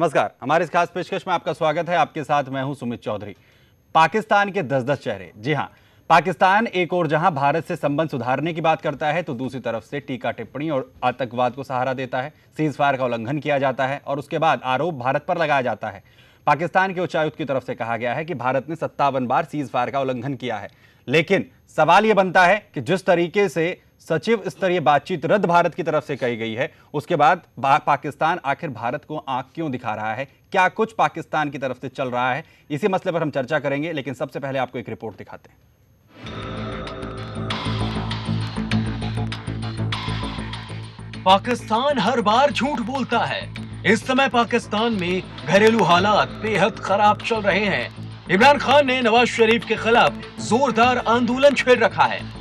नमस्कार, हमारे इस खास पेशकश में आपका स्वागत है। आपके साथ मैं हूँ सुमित चौधरी। पाकिस्तान के दस दस चेहरे। जी हाँ, पाकिस्तान एक और जहाँ भारत से संबंध सुधारने की बात करता है तो दूसरी तरफ़ से टीका टिप्पणी और आतंकवाद को सहारा देता है। सीज फायर का उल्लंघन किया जाता है और उसके बाद आरोप भारत पर लगाया जाता है। पाकिस्तान के उच्चायुक्त की तरफ़ से कहा गया है कि भारत ने सत्तावन बार सीज फायर का उल्लंघन किया है। लेकिन सवाल यह बनता है कि जिस तरीके से सचिव स्तरीय बातचीत रद्द भारत की तरफ़ से कही गई है। उसके बाद पाकिस्तान आखिर भारत को आँख क्यों दिखा रहा है? क्या कुछ पाकिस्तान की तरफ़ से चल रहा है? इसी मसले पर हम चर्चा करेंगे, लेकिन सबसे पहले आपको एक रिपोर्ट दिखाते हैं। पाकिस्तान हर बार झूठ बोलता है। इस समय पाकिस्तान में घरेलू हालात बेहद खराब चल रहे हैं। इमरान खान ने नवाज़ शरीफ के खिलाफ जोरदार आंदोलन छेड़ रखा है।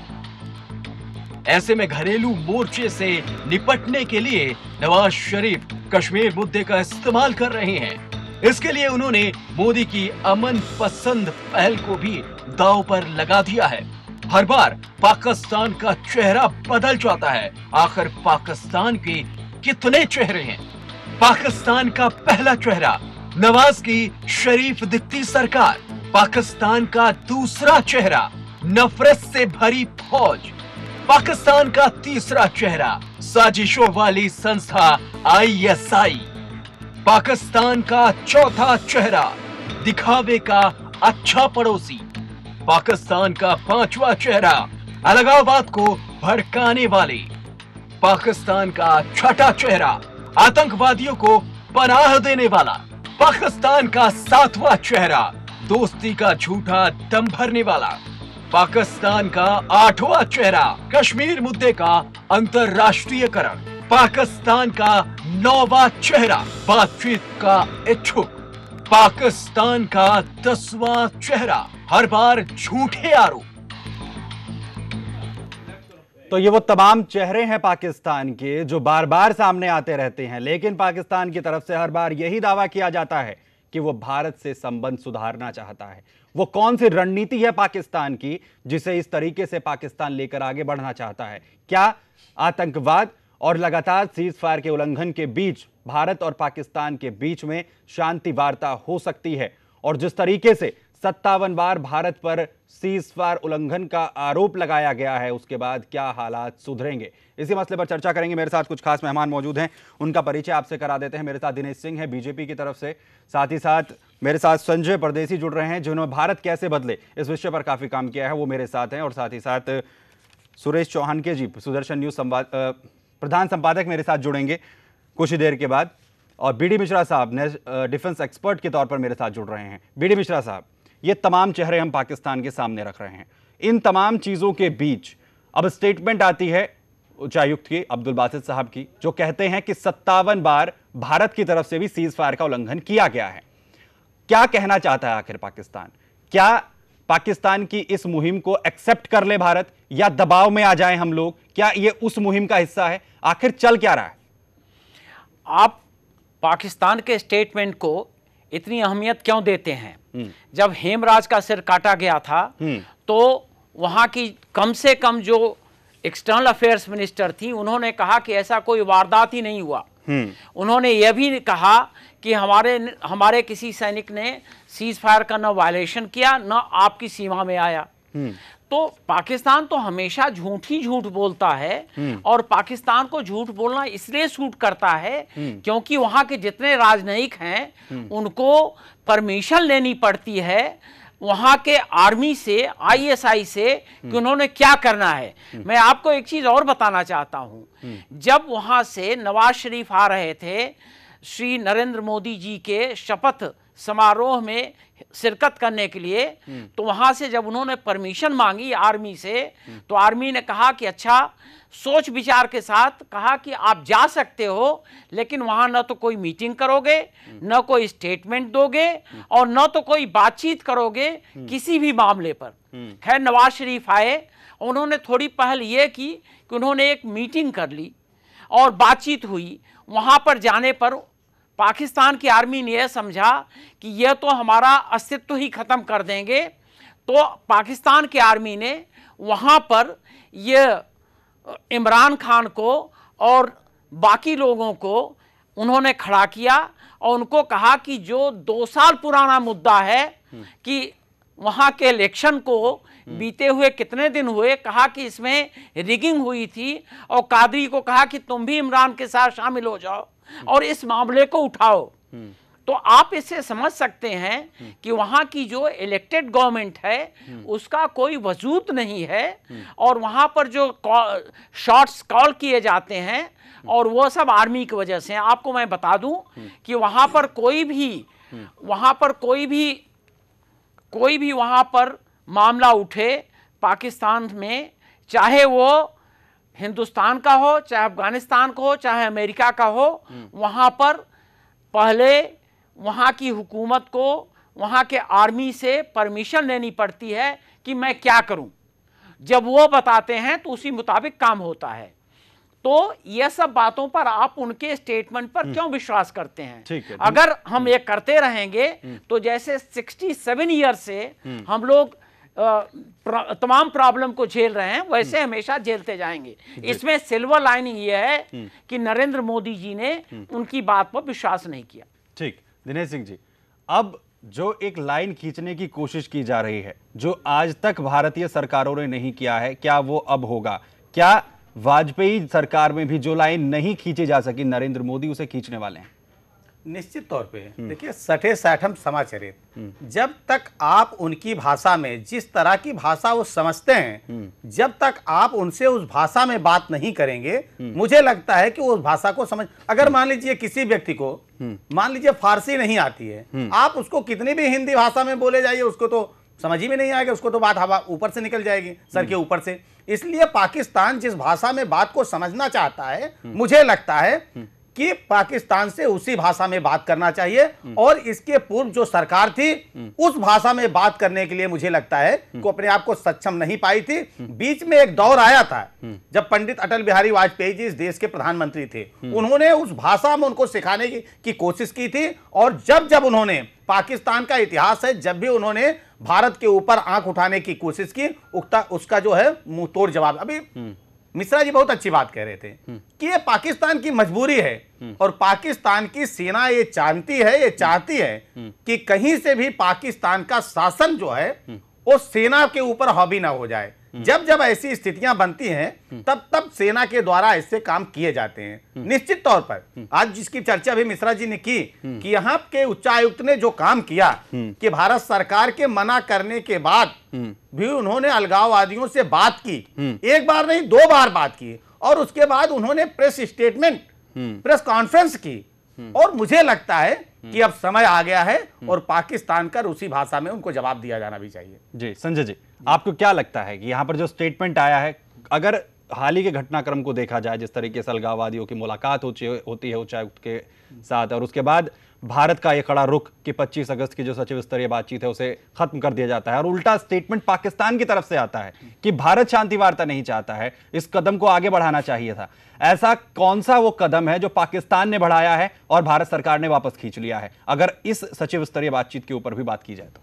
ऐसे में घरेलू मोर्चे से निपटने के लिए नवाज़ शरीफ कश्मीर मुद्दे का इस्तेमाल कर रहे हैं। इसके लिए उन्होंने मोदी की अमन पसंद पहल को भी दाव पर लगा दिया है। हर बार पाकिस्तान का चेहरा बदल जाता है। आखिर पाकिस्तान के कितने चेहरे हैं? पाकिस्तान का पहला चेहरा, नवाज़ की शरीफ दिखती सरकार। पाकिस्तान का दूसरा चेहरा, नफरत से भरी फौज। पाकिस्तान का तीसरा चेहरा, साजिशों वाली संस्था आईएसआई पाकिस्तान का चौथा चेहरा, दिखावे का अच्छा पड़ोसी। पाकिस्तान का पांचवा चेहरा, अलगाववाद को भड़काने वाले। पाकिस्तान का छठा चेहरा, आतंकवादियों को पनाह देने वाला। पाकिस्तान का सातवां चेहरा, दोस्ती का झूठा दम भरने वाला। पाकिस्तान का आठवां चेहरा, कश्मीर मुद्दे का अंतरराष्ट्रीयकरण, पाकिस्तान का नौवा चेहरा, बातचीत का इच्छुक। पाकिस्तान का दसवां चेहरा, हर बार झूठे आरोप। तो ये वो तमाम चेहरे हैं पाकिस्तान के जो बार बार सामने आते रहते हैं, लेकिन पाकिस्तान की तरफ़ से हर बार यही दावा किया जाता है कि वो भारत से संबंध सुधारना चाहता है। वो कौन सी रणनीति है पाकिस्तान की जिसे इस तरीके से पाकिस्तान लेकर आगे बढ़ना चाहता है? क्या आतंकवाद और लगातार सीज फायर के उल्लंघन के बीच भारत और पाकिस्तान के बीच में शांति वार्ता हो सकती है? और जिस तरीके से सत्तावन बार भारत पर सीज फायर उल्लंघन का आरोप लगाया गया है, उसके बाद क्या हालात सुधरेंगे? इसी मसले पर चर्चा करेंगे। मेरे साथ कुछ खास मेहमान मौजूद हैं। उनका परिचय आपसे करा देते हैं। मेरे साथ दिनेश सिंह है, बीजेपी की तरफ़ से। साथ ही साथ मेरे साथ संजय परदेसी जुड़ रहे हैं, जिन्होंने भारत कैसे बदले, इस विषय पर काफ़ी काम किया है। वो मेरे साथ हैं और साथ ही साथ सुरेश चौहान के जी, सुदर्शन न्यूज़ संवाद प्रधान संपादक मेरे साथ जुड़ेंगे कुछ ही देर के बाद। और बी डी मिश्रा साहब ने डिफेंस एक्सपर्ट के तौर पर मेरे साथ जुड़ रहे हैं। बी डी मिश्रा साहब, ये तमाम चेहरे हम पाकिस्तान के सामने रख रहे हैं। इन तमाम चीज़ों के बीच अब स्टेटमेंट आती है उच्चायुक्त की अब्दुल बासित साहब की जो कहते हैं कि सत्तावन बार भारत की तरफ़ से भी सीज फायर का उल्लंघन किया गया है। क्या कहना चाहता है आखिर पाकिस्तान? क्या पाकिस्तान की इस मुहिम को एक्सेप्ट कर ले भारत? या दबाव में आ जाए हम लोग? क्या ये उस मुहिम का हिस्सा है? आखिर चल क्या रहा है? आप पाकिस्तान के स्टेटमेंट को इतनी अहमियत क्यों देते हैं? हम्म। जब हेमराज का सिर काटा गया था हम्म। तो वहाँ की कम से कम जो एक्सटर्नल अफेयर्स मिनिस्टर थी उन्होंने कहा कि ऐसा कोई वारदात ही नहीं हुआ हम्म। उन्होंने यह भी कहा कि हमारे हमारे किसी सैनिक ने सीज फायर का न वायलेशन किया न आपकी सीमा में आया तो पाकिस्तान तो हमेशा झूठ ही झूठ बोलता है हम्म। और पाकिस्तान को झूठ बोलना इसलिए सूट करता है हम्म। क्योंकि वहाँ के जितने राजनयिक हैं हम्म। उनको परमिशन लेनी पड़ती है वहाँ के आर्मी से आईएसआई से कि उन्होंने क्या करना है। मैं आपको एक चीज़ और बताना चाहता हूँ। जब वहाँ से नवाज़ शरीफ आ रहे थे श्री नरेंद्र मोदी जी के शपथ समारोह में शिरकत करने के लिए हम्म। तो वहाँ से जब उन्होंने परमिशन मांगी आर्मी से हम्म। तो आर्मी ने कहा कि अच्छा सोच विचार के साथ कहा कि आप जा सकते हो, लेकिन वहाँ न तो कोई मीटिंग करोगे। न कोई स्टेटमेंट दोगे और न तो कोई बातचीत करोगे किसी भी मामले पर खैर, नवाज़ शरीफ आए, उन्होंने थोड़ी पहल ये की कि उन्होंने एक मीटिंग कर ली और बातचीत हुई वहाँ पर जाने पर पाकिस्तान की आर्मी ने यह समझा कि यह तो हमारा अस्तित्व ही ख़त्म कर देंगे तो पाकिस्तान की आर्मी ने वहाँ पर यह इमरान खान को और बाकी लोगों को उन्होंने खड़ा किया और उनको कहा कि जो दो साल पुराना मुद्दा है कि वहाँ के इलेक्शन को बीते हुए कितने दिन हुए, कहा कि इसमें रिगिंग हुई थी और कादरी को कहा कि तुम भी इमरान के साथ शामिल हो जाओ और इस मामले को उठाओ। तो आप इससे समझ सकते हैं कि वहाँ की जो इलेक्टेड गवर्नमेंट है, उसका कोई वजूद नहीं है और वहाँ पर जो शॉट्स कॉल किए जाते हैं और वो सब आर्मी की वजह से आपको मैं बता दूँ कि वहाँ पर कोई भी, वहाँ पर कोई भी कोई भी वहाँ पर मामला उठे पाकिस्तान में, चाहे वो हिंदुस्तान का हो, चाहे अफ़गानिस्तान का हो, चाहे अमेरिका का हो, वहाँ पर पहले वहाँ की हुकूमत को वहाँ के आर्मी से परमिशन लेनी पड़ती है कि मैं क्या करूँ। जब वो बताते हैं तो उसी मुताबिक काम होता है। तो ये सब बातों पर आप उनके स्टेटमेंट पर क्यों विश्वास करते हैं? ठीक है। अगर हम ये करते रहेंगे तो जैसे 67 ईयर से हम लोग तमाम प्रॉब्लम को झेल रहे हैं वैसे हमेशा झेलते जाएँगे। इसमें सिल्वर लाइनिंग ये है कि नरेंद्र मोदी जी ने उनकी बात पर विश्वास नहीं किया। ठीक। दिनेश सिंह जी, अब जो एक लाइन खींचने की कोशिश की जा रही है, जो आज तक भारतीय सरकारों ने नहीं किया है, क्या वो अब होगा? क्या वाजपेयी सरकार में भी जो लाइन नहीं खींची जा सकी, नरेंद्र मोदी उसे खींचने वाले हैं? निश्चित तौर पे देखिए सठे साठम समाचरित जब तक आप उनकी भाषा में जिस तरह की भाषा वो समझते हैं जब तक आप उनसे उस भाषा में बात नहीं करेंगे मुझे लगता है कि वो उस भाषा को समझ अगर मान लीजिए किसी व्यक्ति को मान लीजिए फारसी नहीं आती है आप उसको कितनी भी हिंदी भाषा में बोले जाइए उसको तो समझ ही में नहीं आएगा उसको तो बात हवा ऊपर से निकल जाएगी सर के ऊपर से। इसलिए पाकिस्तान जिस भाषा में बात को समझना चाहता है मुझे लगता है कि पाकिस्तान से उसी भाषा में बात करना चाहिए। और इसके पूर्व जो सरकार थी उस भाषा में बात करने के लिए मुझे लगता है कि अपने आप को सक्षम नहीं पाई थी। बीच में एक दौर आया था जब पंडित अटल बिहारी वाजपेयी जी इस देश के प्रधानमंत्री थे। उन्होंने उस भाषा में उनको सिखाने की, की कोशिश की थी। और जब जब उन्होंने पाकिस्तान का इतिहास है जब भी उन्होंने भारत के ऊपर आँख उठाने की कोशिश की उसका जो है मुँह तोड़ जवाब। अभी मिश्रा जी बहुत अच्छी बात कह रहे थे कि ये पाकिस्तान की मजबूरी है और पाकिस्तान की सेना ये जानती है ये चाहती है कि कहीं से भी पाकिस्तान का शासन जो है वो सेना के ऊपर हावी ना हो जाए। जब जब ऐसी स्थितियाँ बनती हैं तब तब सेना के द्वारा ऐसे काम किए जाते हैं। निश्चित तौर पर आज जिसकी चर्चा भी मिश्रा जी ने की कि यहाँ के उच्चायुक्त ने जो काम किया कि भारत सरकार के मना करने के बाद भी उन्होंने अलगाववादियों से बात की। एक बार नहीं दो बार बात की। और उसके बाद उन्होंने प्रेस स्टेटमेंट प्रेस कॉन्फ्रेंस की। और मुझे लगता है कि अब समय आ गया है और पाकिस्तान का रूसी भाषा में उनको जवाब दिया जाना भी चाहिए। जी संजय जी आपको क्या लगता है कि यहाँ पर जो स्टेटमेंट आया है अगर हाल ही के घटनाक्रम को देखा जाए, जिस तरीके से अलगाववादियों की मुलाकात होती होती है उच्चायुक्त के साथ, और उसके बाद भारत का ये कड़ा रुख कि 25 अगस्त की जो सचिव स्तरीय बातचीत है, उसे खत्म कर दिया जाता है। और उल्टा स्टेटमेंट पाकिस्तान की तरफ़ से आता है कि भारत शांति वार्ता नहीं चाहता है, इस कदम को आगे बढ़ाना चाहिए था। ऐसा कौन सा वो कदम है जो पाकिस्तान ने बढ़ाया है और भारत सरकार ने वापस खींच लिया है? अगर इस सचिव स्तरीय बातचीत के ऊपर भी बात की जाए तो।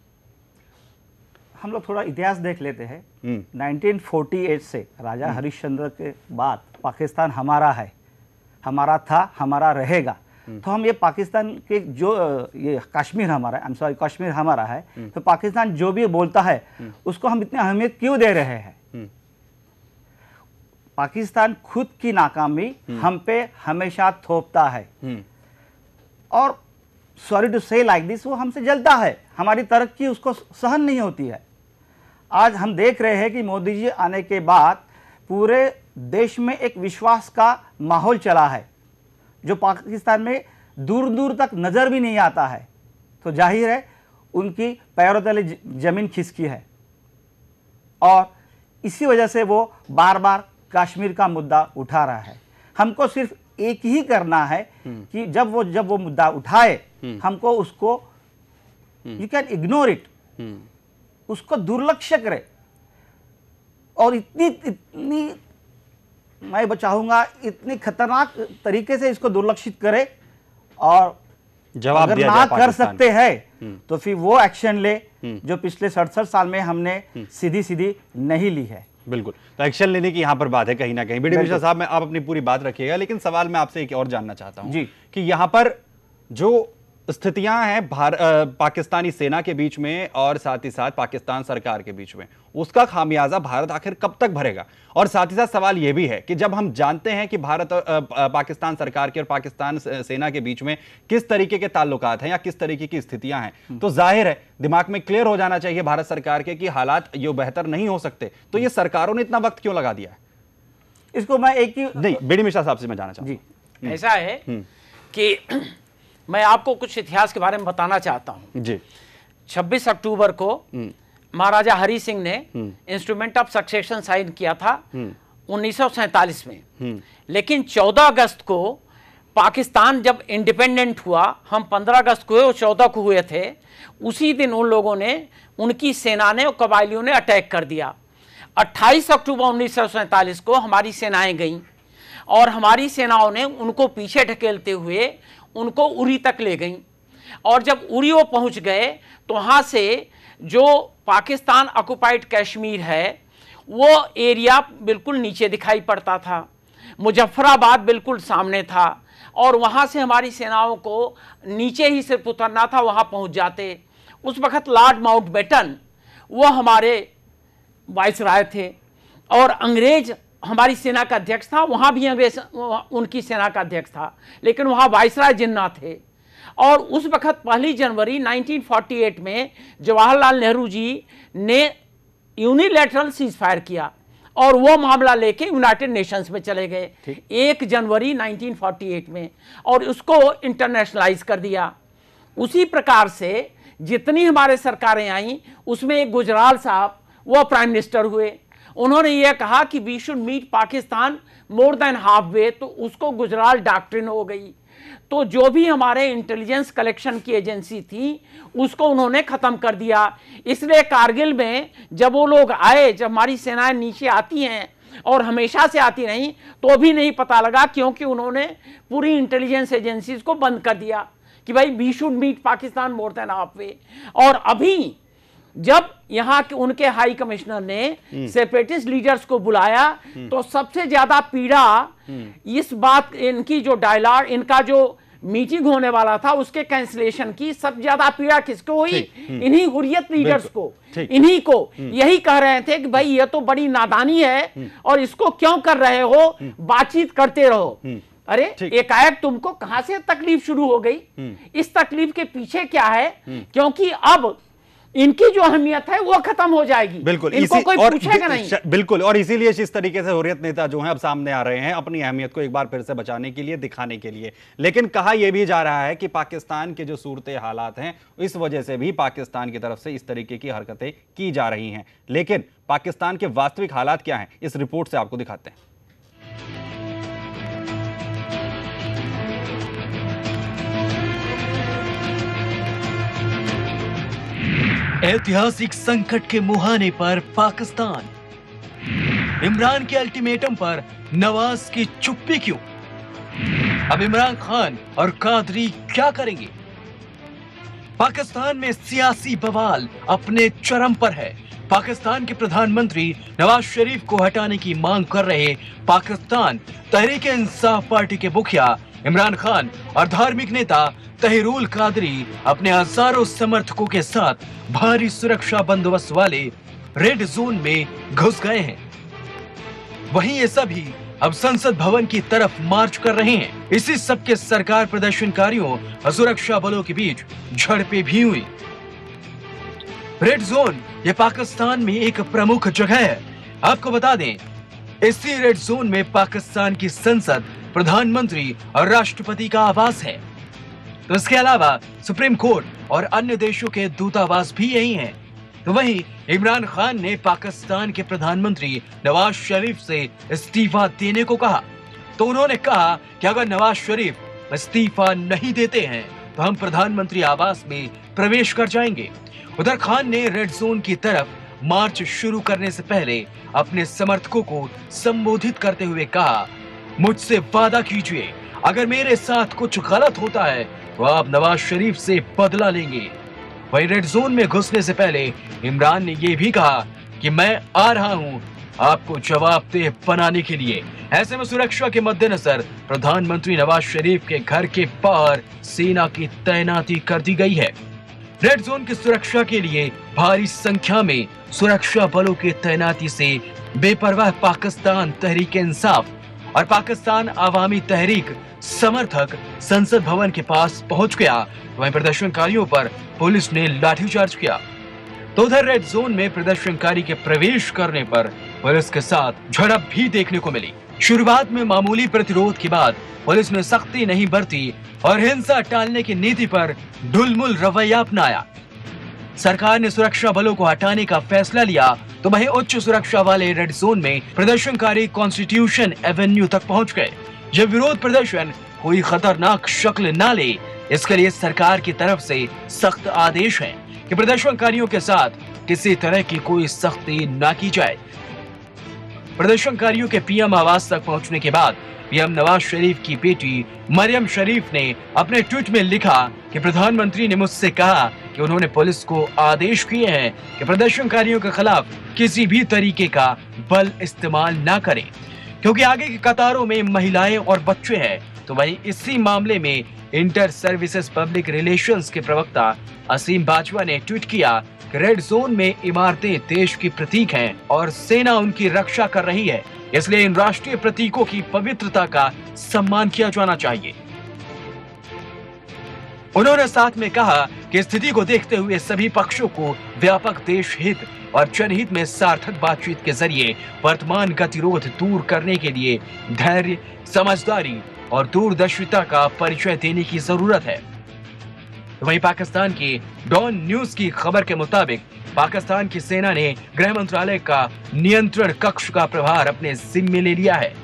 हम लोग थोड़ा इतिहास देख लेते हैं। हम्म। 1948 से राजा हरिश्चंद्र के बाद पाकिस्तान हमारा है हमारा था हमारा रहेगा। तो हम ये पाकिस्तान के जो ये कश्मीर हमारा है एम सॉरी कश्मीर हमारा है। तो पाकिस्तान जो भी बोलता है उसको हम इतनी अहमियत क्यों दे रहे हैं? पाकिस्तान खुद की नाकामी हम पे हमेशा थोपता है। और sorry to say like this वो हमसे जलता है। हमारी तरक्की उसको सहन नहीं होती है। आज हम देख रहे हैं कि मोदी जी आने के बाद पूरे देश में एक विश्वास का माहौल चला है जो पाकिस्तान में दूर दूर तक नज़र भी नहीं आता है। तो ज़ाहिर है उनकी पैरों तले ज़मीन खिसकी है। और इसी वजह से वो बार बार कश्मीर का मुद्दा उठा रहा है। हमको सिर्फ़ एक ही करना है कि जब वो जब वो मुद्दा उठाए हमको उसको यू कैन इग्नोर इट उसको दुर्लक्ष्य करे। और इतनी इतनी मैं बचाऊँगा इतनी खतरनाक तरीके से इसको दुर्लक्षित करे और जवाब अगर ना कर सकते हैं तो फिर वो एक्शन ले जो पिछले सड़सठ साल में हमने सीधी सीधी नहीं ली है। बिल्कुल। तो एक्शन लेने की यहाँ पर बात है कहीं ना कहीं। बीडी मिश्रा साहब मैं आप अपनी पूरी बात रखिएगा लेकिन सवाल मैं आपसे एक और जानना चाहता हूँ जी। कि यहाँ पर जो स्थितियाँ हैं पाकिस्तानी सेना के बीच में और साथ ही साथ पाकिस्तान सरकार के बीच में। उसका खामियाजा भारत आखिर कब तक भरेगा? और साथ ही साथ सवाल यह भी है कि जब हम जानते हैं कि भारत पाकिस्तान सरकार के और पाकिस्तान सेना के बीच में किस तरीके के ताल्लुकात हैं या किस तरीके की स्थितियाँ हैं तो ज़ाहिर है दिमाग में क्लियर हो जाना चाहिए भारत सरकार के कि हालात ये बेहतर नहीं हो सकते। तो ये सरकारों ने इतना वक्त क्यों लगा दिया है? इसको मैं एक ही नहीं बेड़ी मिश्रा साहब से मैं जाना चाहता जी। ऐसा है कि मैं आपको कुछ इतिहास के बारे में बताना चाहता हूँ। जी। 26 अक्टूबर को महाराजा हरि सिंह ने इंस्ट्रूमेंट ऑफ़ सक्सेशन साइन किया था उन्नीस में। लेकिन 14 अगस्त को पाकिस्तान जब इंडिपेंडेंट हुआ हम 15 अगस्त को हुए और 14 को हुए थे उसी दिन उन लोगों ने उनकी सेना ने और कबायलियों ने अटैक कर दिया। 28 अक्टूबर उन्नीस को हमारी सेनाएँ गईं और हमारी सेनाओं ने उनको पीछे ढकेलते हुए उनको उरी तक ले गईं। और जब उरी वो पहुँच गए तो वहाँ से जो पाकिस्तान ऑक्युपाइड कश्मीर है, वो एरिया बिल्कुल नीचे दिखाई पड़ता था। मुजफ्फराबाद बिल्कुल सामने था। और वहाँ से हमारी सेनाओं को नीचे ही सिर्फ़ उतरना था, वहाँ पहुँच जाते। उस वक्त लॉर्ड माउंट बेटन वो हमारे वाइस राय थे। और अंग्रेज़ हमारी सेना का अध्यक्ष था वहाँ भी अंग्रेज़ उनकी सेना का अध्यक्ष था लेकिन वहाँ वाइसराय जिन्ना थे। और उस वक्त पहली जनवरी 1948 में जवाहरलाल नेहरू जी ने यूनिलेटरल सीज फायर किया और वो मामला लेके यूनाइटेड नेशंस में चले गए। एक जनवरी 1948 में और उसको इंटरनेशनलाइज कर दिया। उसी प्रकार से जितनी हमारे सरकारें आई उसमें एक गुजराल साहब वो प्राइम मिनिस्टर हुए। उन्होंने ये कहा कि we should meet Pakistan more than halfway तो उसको गुजराल डॉक्ट्रिन हो गई। तो जो भी हमारे इंटेलिजेंस कलेक्शन की एजेंसी थी, उसको उन्होंने ख़त्म कर दिया। इसलिए कारगिल में जब वो लोग आए, जब हमारी सेनाएँ नीचे आती हैं और हमेशा से आती रहीं तो भी नहीं पता लगा क्योंकि उन्होंने पूरी इंटेलिजेंस एजेंसीज को बंद कर दिया कि भाई we should meet Pakistan more than halfway और अभी जब यहाँ के उनके हाई कमिश्नर ने सेपरेटिस्ट लीडर्स को बुलाया तो सबसे ज़्यादा पीड़ा इस बात इनकी जो डायलॉग इनका जो मीटिंग होने वाला था उसके कैंसिलेशन की सबसे ज़्यादा पीड़ा किसको हुई? इन्हीं हुरियत लीडर्स को। इन्हीं को। यही कह रहे थे कि भाई ये तो बड़ी नादानी है और इसको क्यों कर रहे हो? बातचीत करते रहो। अरे एकाएक तुमको कहाँ से तकलीफ़ शुरू हो गई? इस तकलीफ़ के पीछे क्या है? क्योंकि अब इनकी जो अहमियत है वो खत्म हो जाएगी। बिल्कुल इनको कोई और पूछेगा नहीं। बिल्कुल और इसीलिए इस तरीके से हुरियत नेता जो हैं अब सामने आ रहे हैं अपनी अहमियत को एक बार फिर से बचाने के लिए दिखाने के लिए। लेकिन कहा यह भी जा रहा है कि पाकिस्तान के जो सूरत हालात हैं इस वजह से भी पाकिस्तान की तरफ़ से इस तरीके की हरकतें की जा रही हैं। लेकिन पाकिस्तान के वास्तविक हालात क्या हैं इस रिपोर्ट से आपको दिखाते हैं। ऐतिहासिक संकट के मुहाने पर पाकिस्तान। इमरान के अल्टीमेटम पर नवाज़ की चुप्पी क्यों? अब इमरान खान और कादरी क्या करेंगे? पाकिस्तान में सियासी बवाल अपने चरम पर है। पाकिस्तान के प्रधानमंत्री नवाज़ शरीफ को हटाने की मांग कर रहे पाकिस्तान तहरीक इंसाफ पार्टी के मुखिया इमरान खान और धार्मिक नेता तहिरुल कादरी अपने हज़ारों समर्थकों के साथ भारी सुरक्षा बंदोबस्त वाले रेड जोन में घुस गए हैं। वहीं ये सभी अब संसद भवन की तरफ़ मार्च कर रहे हैं। इसी सबके सरकार प्रदर्शनकारियों और सुरक्षा बलों के बीच झड़पें भी हुई। रेड जोन ये पाकिस्तान में एक प्रमुख जगह है। आपको बता दें, इसी रेड जोन में पाकिस्तान की संसद, प्रधानमंत्री और राष्ट्रपति का आवास है। तो इसके अलावा सुप्रीम कोर्ट और अन्य देशों के दूतावास भी यही हैं। तो वहीं इमरान खान ने पाकिस्तान के प्रधानमंत्री नवाज़ शरीफ से इस्तीफा देने को कहा। तो उन्होंने कहा कि अगर नवाज़ शरीफ इस्तीफा नहीं देते हैं तो हम प्रधानमंत्री आवास में प्रवेश कर जाएँगे। उधर खान ने रेड जोन की तरफ़ मार्च शुरू करने से पहले अपने समर्थकों को संबोधित करते हुए कहा, मुझसे वादा कीजिए, अगर मेरे साथ कुछ गलत होता है तो आप नवाज़ शरीफ से बदला लेंगे। वही रेड जोन में घुसने से पहले इमरान ने यह भी कहा कि मैं आ रहा हूँ आपको जवाबदेह बनाने के लिए। ऐसे में सुरक्षा के मद्देनजर प्रधानमंत्री नवाज़ शरीफ के घर के पार सेना की तैनाती कर दी गई है। रेड जोन की सुरक्षा के लिए भारी संख्या में सुरक्षा बलों की तैनाती से बेपरवाह पाकिस्तान तहरीक इंसाफ और पाकिस्तान आवामी तहरीक समर्थक संसद भवन के पास पहुँच गया। वहीं प्रदर्शनकारियों पर पुलिस ने लाठीचार्ज किया। तो उधर रेड जोन में प्रदर्शनकारी के प्रवेश करने पर पुलिस के साथ झड़प भी देखने को मिली। शुरुआत में मामूली प्रतिरोध के बाद पुलिस ने सख्ती नहीं बरती और हिंसा टालने की नीति पर ढुलमुल रवैया अपनाया। सरकार ने सुरक्षा बलों को हटाने का फैसला लिया तो वहीं उच्च सुरक्षा वाले रेड जोन में प्रदर्शनकारी कॉन्स्टिट्यूशन एवेन्यू तक पहुँच गए। यह विरोध प्रदर्शन कोई खतरनाक शक्ल न ले इसके लिए सरकार की तरफ़ से सख्त आदेश है कि प्रदर्शनकारियों के साथ किसी तरह की कोई सख्ती न की जाए। प्रदर्शनकारियों के पीएम आवास तक पहुँचने के बाद पीएम नवाज़ शरीफ की बेटी मरियम शरीफ ने अपने ट्वीट में लिखा कि प्रधानमंत्री ने मुझसे कहा कि उन्होंने पुलिस को आदेश किए हैं कि प्रदर्शनकारियों के खिलाफ किसी भी तरीके का बल इस्तेमाल न करें, क्योंकि आगे की कतारों में महिलाएँ और बच्चे हैं। तो वहीं इसी मामले में इंटर सर्विसेज़ पब्लिक रिलेशंस के प्रवक्ता असीम बाजवा ने ट्वीट किया कि रेड जोन में इमारतें देश की प्रतीक हैं और सेना उनकी रक्षा कर रही है। इसलिए इन राष्ट्रीय प्रतीकों की पवित्रता का सम्मान किया जाना चाहिए। उन्होंने साथ में कहा कि स्थिति को देखते हुए सभी पक्षों को व्यापक देश हित और जनहित में सार्थक बातचीत के ज़रिए वर्तमान गतिरोध दूर करने के लिए धैर्य, समझदारी और दूरदर्शिता का परिचय देने की ज़रूरत है। वहीं पाकिस्तान की डॉन न्यूज़ की खबर के मुताबिक, पाकिस्तान की सेना ने गृह मंत्रालय का नियंत्रण कक्ष का प्रभार अपने जिम्मे ले लिया है।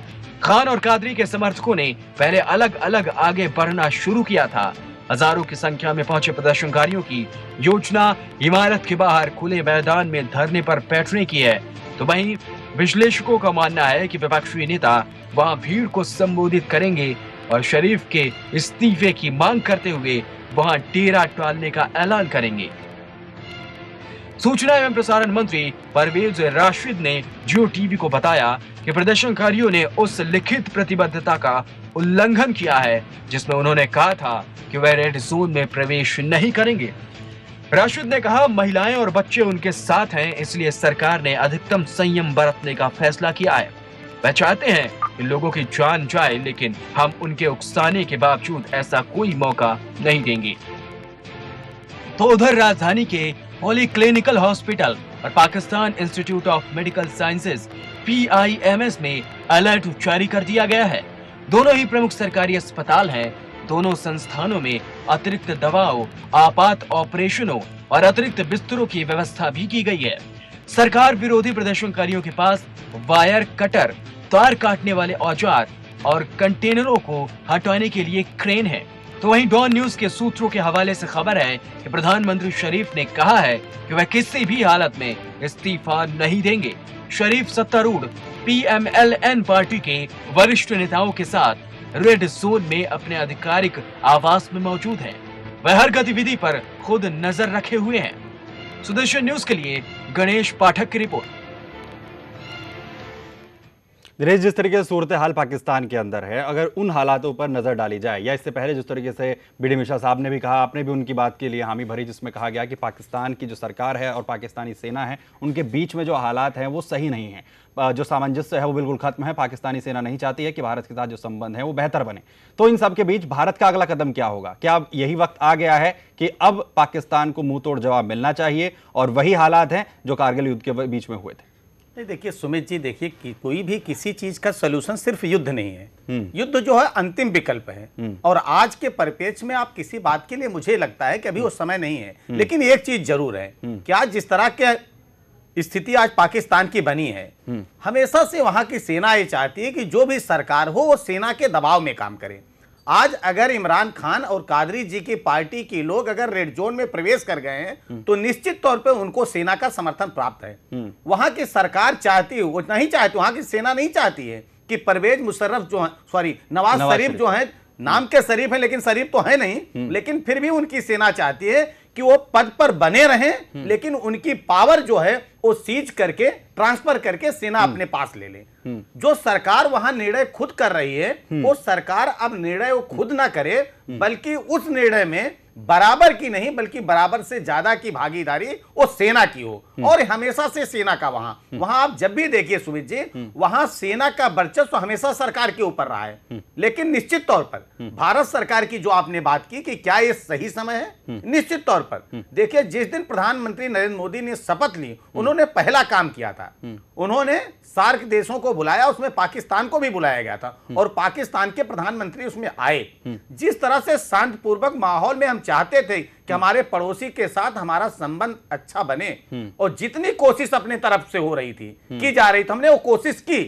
खान और कादरी के समर्थकों ने पहले अलग अलग आगे बढ़ना शुरू किया था। हज़ारों की संख्या में पहुँचे प्रदर्शनकारियों की योजना इमारत के बाहर खुले मैदान में धरने पर बैठने की है। तो वहीं विश्लेषकों का मानना है कि विपक्षी नेता वहाँ भीड़ को संबोधित करेंगे और शरीफ के इस्तीफे की मांग करते हुए वहाँ डेरा टालने का ऐलान करेंगे। सूचना एवं प्रसारण मंत्री परवेज राशिद ने जियो टीवी को बताया कि प्रदर्शनकारियों ने उस लिखित प्रतिबद्धता का उल्लंघन किया है, जिसमें उन्होंने कहा था कि वह रेड जोन में प्रवेश नहीं करेंगे। राशिद ने कहा, महिलाएँ और बच्चे उनके साथ हैं, इसलिए सरकार ने अधिकतम संयम बरतने का फैसला किया है। वह चाहते हैं कि लोगों की जान जाए, लेकिन हम उनके उकसाने के बावजूद ऐसा कोई मौका नहीं देंगे। तो उधर राजधानी के पॉली क्लिनिकल हॉस्पिटल और Pakistan institute of medical sciences PIMS में अलर्ट जारी कर दिया गया है। दोनों ही प्रमुख सरकारी अस्पताल हैं। दोनों संस्थानों में अतिरिक्त दवाओं, आपात ऑपरेशनों और अतिरिक्त बिस्तरों की व्यवस्था भी की गई है। सरकार विरोधी प्रदर्शनकारियों के पास वायर कटर, तार काटने वाले औज़ार और कंटेनरों को हटाने के लिए क्रेन है। तो वहीं डॉन न्यूज़ के सूत्रों के हवाले से खबर है कि प्रधानमंत्री शरीफ ने कहा है कि वह किसी भी हालत में इस्तीफा नहीं देंगे। शरीफ सत्तारूढ़, पीएमएलएन पार्टी के वरिष्ठ नेताओं के साथ रेड जोन में अपने आधिकारिक आवास में मौजूद है। वह हर गतिविधि पर खुद नज़र रखे हुए हैं। सुदर्शन न्यूज़ के लिए गणेश पाठक की रिपोर्ट। दिनेश जिस तरीके से सूरत हाल पाकिस्तान के अंदर है, अगर उन हालातों पर नज़र डाली जाए, या इससे पहले जिस तरीके से बी डी मिश्रा साहब ने भी कहा, आपने भी उनकी बात के लिए हामी भरी, जिसमें कहा गया कि पाकिस्तान की जो सरकार है और पाकिस्तानी सेना है, उनके बीच में जो हालात हैं, वो सही नहीं है। जो सामंजस्य है, वो बिल्कुल खत्म है, पाकिस्तानी सेना नहीं चाहती है कि भारत के साथ जो संबंध है, वो बेहतर बने। तो इन सब के बीच भारत का अगला कदम क्या होगा? क्या अब यही वक्त आ गया है कि अब पाकिस्तान को मुँह तोड़ जवाब मिलना चाहिए, और वही हालात हैं जो कारगिल युद्ध के बीच में हुए थे। नहीं देखिए सुमित जी देखिए कि कोई भी किसी चीज़ का सोल्यूशन सिर्फ़ युद्ध नहीं है। युद्ध जो है अंतिम विकल्प है। और आज के परिपेक्ष में आप किसी बात के लिए मुझे लगता है कि अभी वो समय नहीं है। लेकिन एक चीज़ ज़रूर है कि आज जिस तरह के स्थिति आज पाकिस्तान की बनी है हमेशा से वहाँ की सेना ये चाहती है कि जो भी सरकार हो वो सेना के दबाव में काम करे। आज अगर इमरान खान और कादरी जी की पार्टी के लोग अगर रेड जोन में प्रवेश कर गए हैं तो निश्चित तौर पे उनको सेना का समर्थन प्राप्त है। वहाँ की सरकार चाहती है वो नहीं चाहती वहाँ की सेना नहीं चाहती है कि परवेज मुशर्रफ जो है सॉरी नवाज़ शरीफ जो है नाम के शरीफ है लेकिन शरीफ तो है नहीं लेकिन फिर भी उनकी सेना चाहती है कि वो पद पर बने रहें लेकिन उनकी पावर जो है वो सीज करके ट्रांसफ़र करके सेना अपने पास ले ले। जो सरकार वहाँ निर्णय खुद कर रही है वो सरकार अब निर्णय वो खुद ना करे बल्कि उस निर्णय में बराबर की नहीं बल्कि बराबर से ज़्यादा की भागीदारी वो सेना की हो। और हमेशा से सेना का वहाँ। वहाँ आप जब भी देखिए सुमित जी वहाँ सेना का वर्चस्व हमेशा सरकार के ऊपर रहा है। लेकिन निश्चित तौर पर भारत सरकार की जो आपने बात की कि क्या ये सही समय है? निश्चित तौर पर। देखिए जिस दिन प्रधानमंत्री नरेंद्र मोदी ने शपथ ली उन्होंने पहला काम किया था। उन्होंने सार्क देशों को बुलाया उसमें पाकिस्तान को भी बुलाया गया था। और पाकिस्तान के प्रधानमंत्री उसमें आए। जिस तरह से शांतिपूर्वक माहौल में हम चाहते थे कि हमारे पड़ोसी के साथ हमारा संबंध अच्छा बने। और जितनी कोशिश अपने तरफ़ से हो रही थी की जा रही थी हमने वो कोशिश की।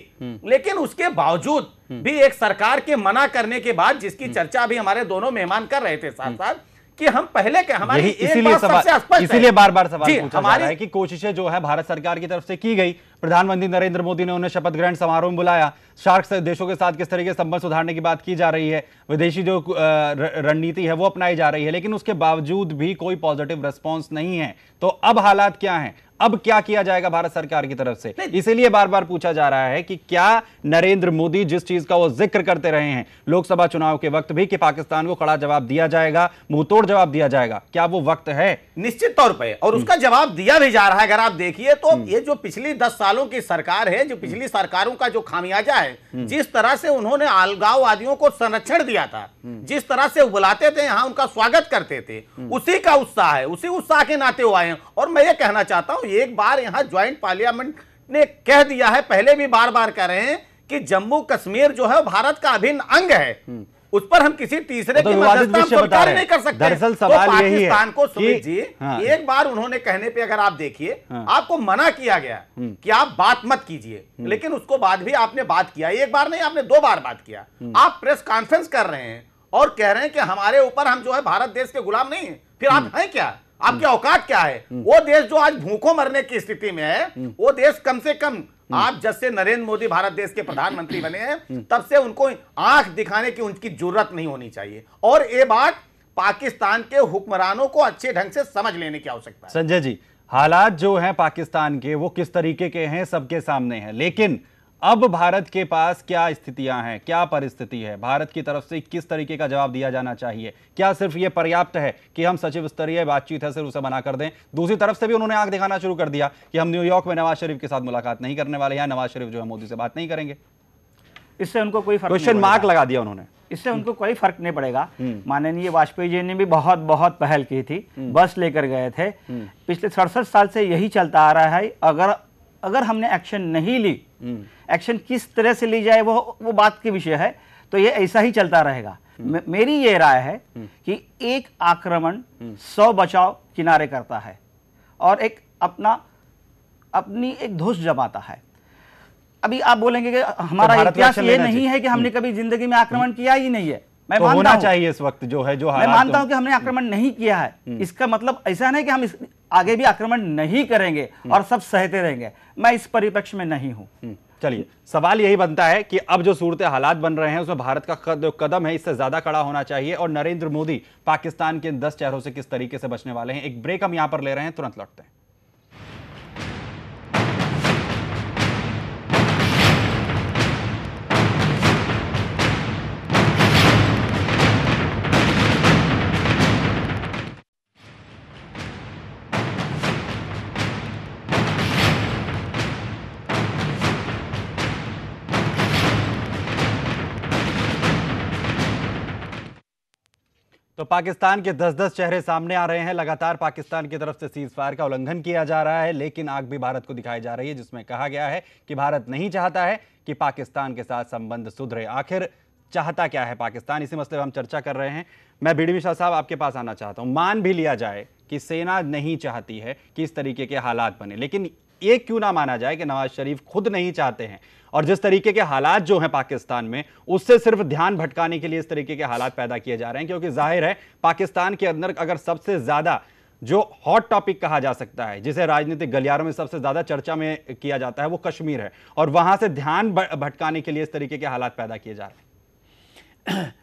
लेकिन उसके बावजूद भी एक सरकार के मना करने के बाद जिसकी चर्चा भी हमारे दोनों मेहमान कर रहे थे साथ साथ कि हम पहले के हमारी इसीलिए सवाल इसीलिए बार बार सवाल पूछा जा रहा है कि कोशिशें जो है भारत सरकार की तरफ़ से की गई। प्रधानमंत्री नरेंद्र मोदी ने उन्हें शपथ ग्रहण समारोह में बुलाया। शार्क देशों के साथ किस तरीके से संबंध सुधारने की बात की जा रही है? विदेशी जो रणनीति है वो अपनाई जा रही है लेकिन उसके बावजूद भी कोई पॉजिटिव रिस्पॉन्स नहीं है। तो अब हालात क्या हैं? अब क्या किया जाएगा भारत सरकार की तरफ़ से? इसीलिए बार बार पूछा जा रहा है कि क्या नरेंद्र मोदी जिस चीज़ का वो ज़िक्र करते रहे हैं लोकसभा चुनाव के वक्त भी कि पाकिस्तान को कड़ा जवाब दिया जाएगा मुंहतोड़ जवाब दिया जाएगा क्या वो वक्त है? निश्चित तौर पर और उसका जवाब दिया भी जा रहा है अगर आप देखिए तो ये जो पिछली दस सालों की सरकार है जो पिछली सरकारों का जो खामियाजा है जिस तरह से उन्होंने अलगाववादियों को संरक्षण दिया था जिस तरह से बुलाते थे यहाँ उनका स्वागत करते थे उसी का उत्साह है उसी उत्साह के नाते वो आए हैं। और मैं ये कहना चाहता हूँ एक बार यहाँ ज्वाइंट पार्लियामेंट ने कह दिया है पहले भी बार बार कह रहे हैं कि जम्मू कश्मीर जो है भारत का अभिन्न अंग है। उस पर हम किसी तीसरे तो की रहे नहीं कर सकते। दरअसल तो यही है पाकिस्तान को कि- सुमित जी हाँ। एक बार उन्होंने कहने पे अगर आप देखिए हाँ। आपको मना किया गया कि आप बात मत कीजिए लेकिन उसको बाद भी आपने बात किया। एक बार नहीं आपने दो बार बात किया। आप प्रेस कॉन्फ्रेंस कर रहे हैं और कह रहे हैं कि हमारे ऊपर हम जो है भारत देश के गुलाम नहीं है। फिर आप हैं क्या? आपकी औकात क्या है? वो देश जो आज भूखों मरने की स्थिति में है वो देश कम से कम आप जब से नरेंद्र मोदी भारत देश के प्रधानमंत्री बने हैं तब से उनको आँख दिखाने की उनकी ज़रूरत नहीं होनी चाहिए। और ये बात पाकिस्तान के हुक्मरानों को अच्छे ढंग से समझ लेने की आवश्यकता है। संजय जी हालात जो हैं पाकिस्तान के वो किस तरीके के हैं सबके सामने हैं। लेकिन अब भारत के पास क्या स्थितियाँ हैं? क्या परिस्थिति है? भारत की तरफ़ से किस तरीके का जवाब दिया जाना चाहिए? क्या सिर्फ़ ये पर्याप्त है कि हम सचिव स्तरीय बातचीत है सिर्फ़ उसे बना कर दें? दूसरी तरफ़ से भी उन्होंने आग दिखाना शुरू कर दिया कि हम न्यूयॉर्क में नवाज़ शरीफ के साथ मुलाकात नहीं करने वाले या नवाज़ शरीफ जो है मोदी से बात नहीं करेंगे। इससे उनको कोई क्वेश्चन मार्क लगा दिया उन्होंने। इससे उनको कोई फ़र्क नहीं पड़ेगा। माननीय वाजपेयी जी ने भी बहुत बहुत पहल की थी। बस लेकर गए थे। पिछले सड़सठ साल से यही चलता आ रहा है। अगर अगर हमने एक्शन नहीं ली एक्शन किस तरह से ली जाए वो वो बात की विषय है तो ये ऐसा ही चलता रहेगा। मेरी ये राय है कि एक आक्रमण सौ बचाव किनारे करता है और एक अपना अपनी एक धुस जमाता है। अभी आप बोलेंगे कि हमारा को इतिहास ये नहीं है कि हमने कभी ज़िंदगी में आक्रमण किया ही नहीं है। मैं तो मानता होना चाहिए इस वक्त जो है जो मैं मानता हूँ कि हमने आक्रमण नहीं किया है। इसका मतलब ऐसा नहीं कि हम इस आगे भी आक्रमण नहीं करेंगे और सब सहते रहेंगे। मैं इस परिप्रेक्ष्य में नहीं हूँ। हम्म, चलिए सवाल यही बनता है कि अब जो सूरत हालात बन रहे हैं उसमें भारत का जो कदम है इससे ज़्यादा कड़ा होना चाहिए और नरेंद्र मोदी पाकिस्तान के दस चेहरों से किस तरीके से बचने वाले हैं? एक ब्रेक हम यहाँ पर ले रहे हैं तुरंत लौटते हैं। तो पाकिस्तान के 10-10 चेहरे सामने आ रहे हैं। लगातार पाकिस्तान की तरफ़ से सीज फायर का उल्लंघन किया जा रहा है, लेकिन आग भी भारत को दिखाई जा रही है, जिसमें कहा गया है कि भारत नहीं चाहता है कि पाकिस्तान के साथ संबंध सुधरे। आखिर चाहता क्या है पाकिस्तान? इसी मसले पर हम चर्चा कर रहे हैं। मैं बीडी मिश्रा साहब आपके पास आना चाहता हूँ। मान भी लिया जाए कि सेना नहीं चाहती है कि इस तरीके के हालात बने, लेकिन ये क्यों ना माना जाए कि नवाज़ शरीफ खुद नहीं चाहते हैं? और जिस तरीके के हालात जो हैं पाकिस्तान में, उससे सिर्फ़ ध्यान भटकाने के लिए इस तरीके के हालात पैदा किए जा रहे हैं, क्योंकि ज़ाहिर है, पाकिस्तान के अंदर अगर सबसे ज़्यादा जो हॉट टॉपिक कहा जा सकता है, जिसे राजनीतिक गलियारों में सबसे ज़्यादा चर्चा में किया जाता है, वो कश्मीर है। और वहाँ से ध्यान भटकाने के लिए इस तरीके के हालात पैदा किए जा रहे हैं।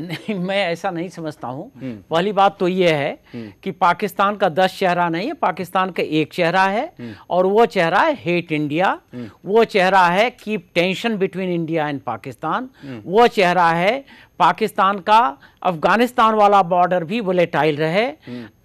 नहीं मैं ऐसा नहीं समझता हूँ। पहली बात तो ये है कि पाकिस्तान का दस चेहरा नहीं है पाकिस्तान का एक चेहरा है और वो चेहरा है हेट इंडिया वो चेहरा है keep tension between India and Pakistan वो चेहरा है पाकिस्तान का अफ़गानिस्तान वाला बॉर्डर भी वोलेटाइल रहे।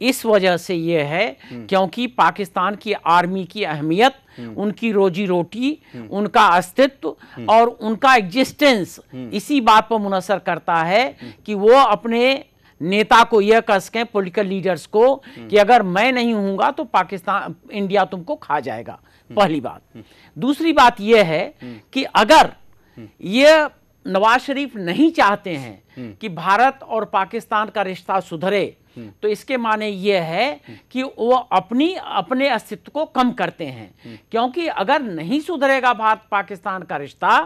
इस वजह से ये है क्योंकि पाकिस्तान की आर्मी की अहमियत उनकी रोजी रोटी उनका अस्तित्व और उनका एग्जिस्टेंस इसी बात पर मुनसर करता है कि वो अपने नेता को यह कह सकें पोलिटिकल लीडर्स को कि अगर मैं नहीं हूँगा तो पाकिस्तान इंडिया तुमको खा जाएगा। पहली बात। दूसरी बात यह है कि अगर ये नवाज़ शरीफ नहीं चाहते हैं कि भारत और पाकिस्तान का रिश्ता सुधरे तो इसके माने यह है कि वो अपनी अपने अस्तित्व को कम करते हैं। क्योंकि अगर नहीं सुधरेगा भारत पाकिस्तान का रिश्ता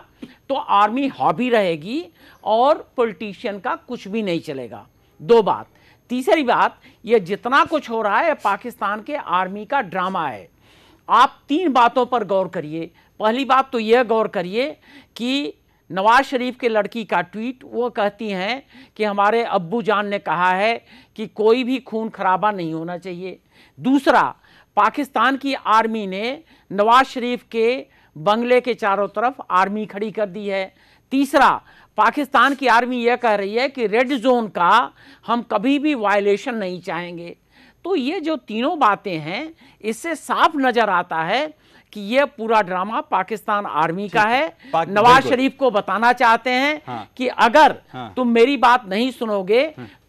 तो आर्मी हॉबी रहेगी और पॉलिटिशियन का कुछ भी नहीं चलेगा। दो बात। तीसरी बात ये जितना कुछ हो रहा है पाकिस्तान के आर्मी का ड्रामा है। आप तीन बातों पर गौर करिए। पहली बात तो यह गौर करिए कि नवाज़ शरीफ के लड़की का ट्वीट, वो कहती हैं कि हमारे अब्बू जान ने कहा है कि कोई भी खून खराबा नहीं होना चाहिए। दूसरा, पाकिस्तान की आर्मी ने नवाज़ शरीफ के बंगले के चारों तरफ़ आर्मी खड़ी कर दी है। तीसरा, पाकिस्तान की आर्मी यह कह रही है कि रेड जोन का हम कभी भी वायलेशन नहीं चाहेंगे। तो ये जो तीनों बातें हैं, इससे साफ़ नज़र आता है कि ये पूरा ड्रामा पाकिस्तान आर्मी का है नवाज़ शरीफ को बताना चाहते हैं हाँ। कि अगर हाँ। तुम मेरी बात नहीं सुनोगे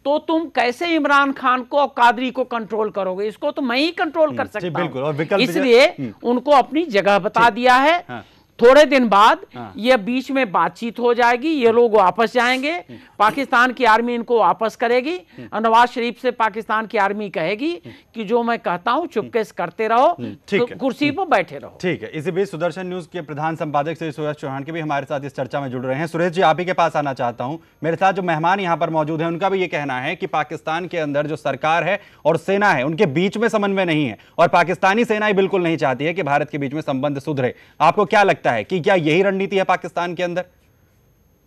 तो तुम कैसे इमरान खान को और कादरी को कंट्रोल करोगे इसको तो मैं ही कंट्रोल कर जी, सकता। हूँ इसलिए हम्म। उनको अपनी जगह बता दिया है हाँ। थोड़े दिन बाद हाँ। ये बीच में बातचीत हो जाएगी ये लोग वापस जाएँगे हम्म। पाकिस्तान की आर्मी इनको वापस करेगी नवाज़ शरीफ से पाकिस्तान की आर्मी कहेगी कि जो मैं कहता हूँ चुपके से करते रहो हम्म। ठीक तो। कुर्सी पर बैठे रहो ठीक है इसी बीच सुदर्शन न्यूज़ के प्रधान संपादक श्री सुरेश चौहान के भी हमारे साथ इस चर्चा में जुड़ रहे हैं सुरेश जी आप ही के पास आना चाहता हूँ मेरे साथ जो मेहमान यहाँ पर मौजूद है उनका भी ये कहना है कि पाकिस्तान के अंदर जो सरकार है और सेना है उनके बीच में समन्वय नहीं है और पाकिस्तानी सेना ही बिल्कुल नहीं चाहती है कि भारत के बीच में संबंध सुधरे आपको क्या लगता है कि क्या यही रणनीति है पाकिस्तान के अंदर?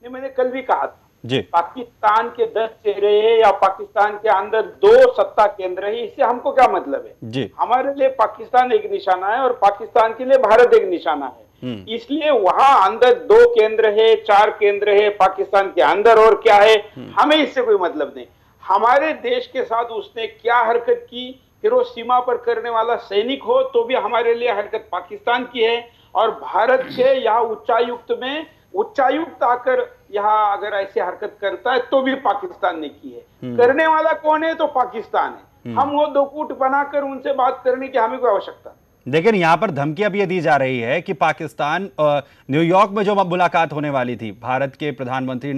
ये मैंने कल भी कहा था। जी। पाकिस्तान के दस चेहरे या पाकिस्तान के अंदर दो सत्ता केंद्र है इससे हमको क्या मतलब है? जी। हमारे लिए पाकिस्तान एक निशाना है और पाकिस्तान के लिए भारत एक निशाना है। हम्म। इसलिए वहाँ अंदर दो केंद्र है चार केंद्र है पाकिस्तान के अंदर और क्या है हम्म। हमें इससे कोई मतलब नहीं। हमारे देश के साथ उसने क्या हरकत की फिर वो सीमा पर करने वाला सैनिक हो तो भी हमारे लिए हरकत पाकिस्तान की है। और भारत के यहाँ उच्चायुक्त में उच्चायुक्त आकर यहाँ अगर ऐसी हरकत करता है तो भी पाकिस्तान ने की है। करने वाला कौन है? तो पाकिस्तान है। हम वो दो कूट बनाकर उनसे बात करने की हमें कोई आवश्यकता नहीं। लेकिन यहाँ पर धमकी अब ये दी जा रही है कि पाकिस्तान न्यूयॉर्क में जो मुलाकात होने वाली थी भारत के प्रधानमंत्री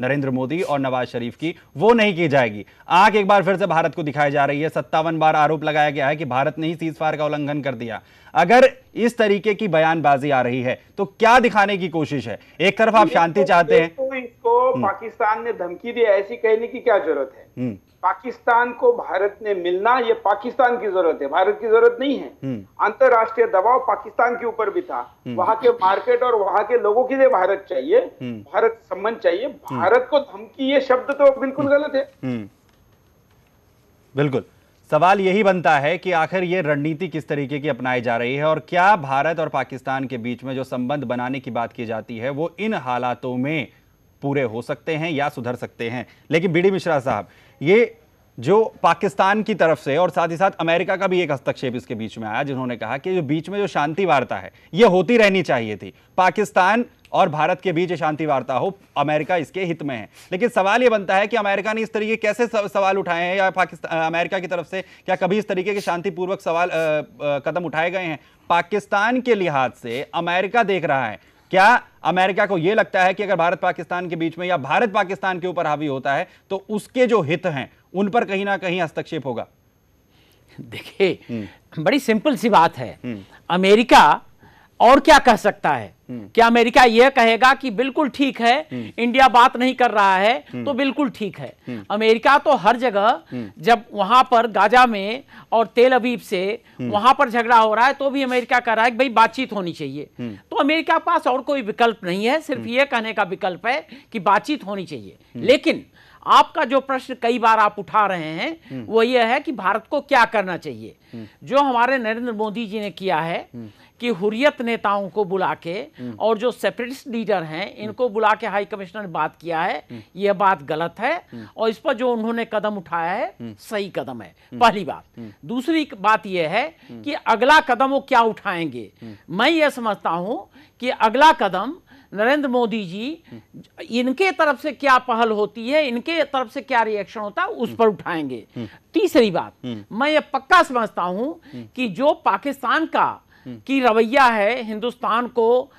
नरेंद्र मोदी और नवाज़ शरीफ की वो नहीं की जाएगी। आँख एक बार फिर से भारत को दिखाई जा रही है। सत्तावन बार आरोप लगाया गया है कि भारत ने ही सीज फायर का उल्लंघन कर दिया। अगर इस तरीके की बयानबाजी आ रही है तो क्या दिखाने की कोशिश है? एक तरफ़ आप शांति चाहते हैं। तो इसको पाकिस्तान ने धमकी दी ऐसी कहने की क्या ज़रूरत है? हम्म, पाकिस्तान को भारत ने मिलना ये पाकिस्तान की ज़रूरत है। भारत की ज़रूरत नहीं है। हम्म। अंतरराष्ट्रीय दबाव पाकिस्तान के ऊपर भी था। वहाँ के मार्केट और वहाँ के लोगों के लिए भारत चाहिए। हम्म। भारत संबंध चाहिए। भारत को धमकी ये शब्द तो बिल्कुल गलत है। हम्म। बिल्कुल। सवाल यही बनता है कि आखिर ये रणनीति किस तरीके की अपनाई जा रही है और क्या भारत और पाकिस्तान के बीच में जो संबंध बनाने की बात की जाती है वो इन हालातों में पूरे हो सकते हैं या सुधर सकते हैं? लेकिन बीडी मिश्रा साहब ये जो पाकिस्तान की तरफ़ से और साथ ही साथ अमेरिका का भी एक हस्तक्षेप इसके बीच में आया जिन्होंने कहा कि जो बीच में जो शांति वार्ता है ये होती रहनी चाहिए थी। पाकिस्तान और भारत के बीच शांति वार्ता हो अमेरिका इसके हित में है। लेकिन सवाल ये बनता है कि अमेरिका ने इस तरीके कैसे सवाल उठाए हैं या पाकिस्तान अमेरिका की तरफ़ से क्या कभी इस तरीके के शांतिपूर्वक सवाल अ, अ, कदम उठाए गए हैं? पाकिस्तान के लिहाज से अमेरिका देख रहा है क्या अमेरिका को यह लगता है कि अगर भारत पाकिस्तान के बीच में या भारत पाकिस्तान के ऊपर हावी होता है तो उसके जो हित हैं उन पर कहीं ना कहीं हस्तक्षेप होगा? देखिए बड़ी सिंपल सी बात है। अमेरिका और क्या कह सकता है? क्या अमेरिका यह कहेगा कि बिल्कुल ठीक है इंडिया बात नहीं कर रहा है तो बिल्कुल ठीक है। अमेरिका तो हर जगह जब वहाँ पर गाजा में और तेल अवीब से वहाँ पर झगड़ा हो रहा है तो भी अमेरिका कह रहा है कि भाई बातचीत होनी चाहिए। तो अमेरिका के पास और कोई विकल्प नहीं है सिर्फ़ यह कहने का विकल्प है कि बातचीत होनी चाहिए। लेकिन आपका जो प्रश्न कई बार आप उठा रहे हैं वो ये है कि भारत को क्या करना चाहिए। जो हमारे नरेंद्र मोदी जी ने किया है कि हुरियत नेताओं को बुला के और जो सेपरेटिस्ट लीडर हैं इनको बुला के हाई कमिश्नर ने बात किया है यह बात गलत है और इस पर जो उन्होंने कदम उठाया है सही कदम है। पहली बात। दूसरी बात यह है कि अगला कदम वो क्या उठाएँगे? मैं ये समझता हूँ कि अगला कदम नरेंद्र मोदी जी इनके तरफ़ से क्या पहल होती है इनके तरफ़ से क्या रिएक्शन होता है उस पर उठाएँगे। तीसरी बात मैं ये पक्का समझता हूँ कि जो पाकिस्तान का की रवैया है हिंदुस्तान को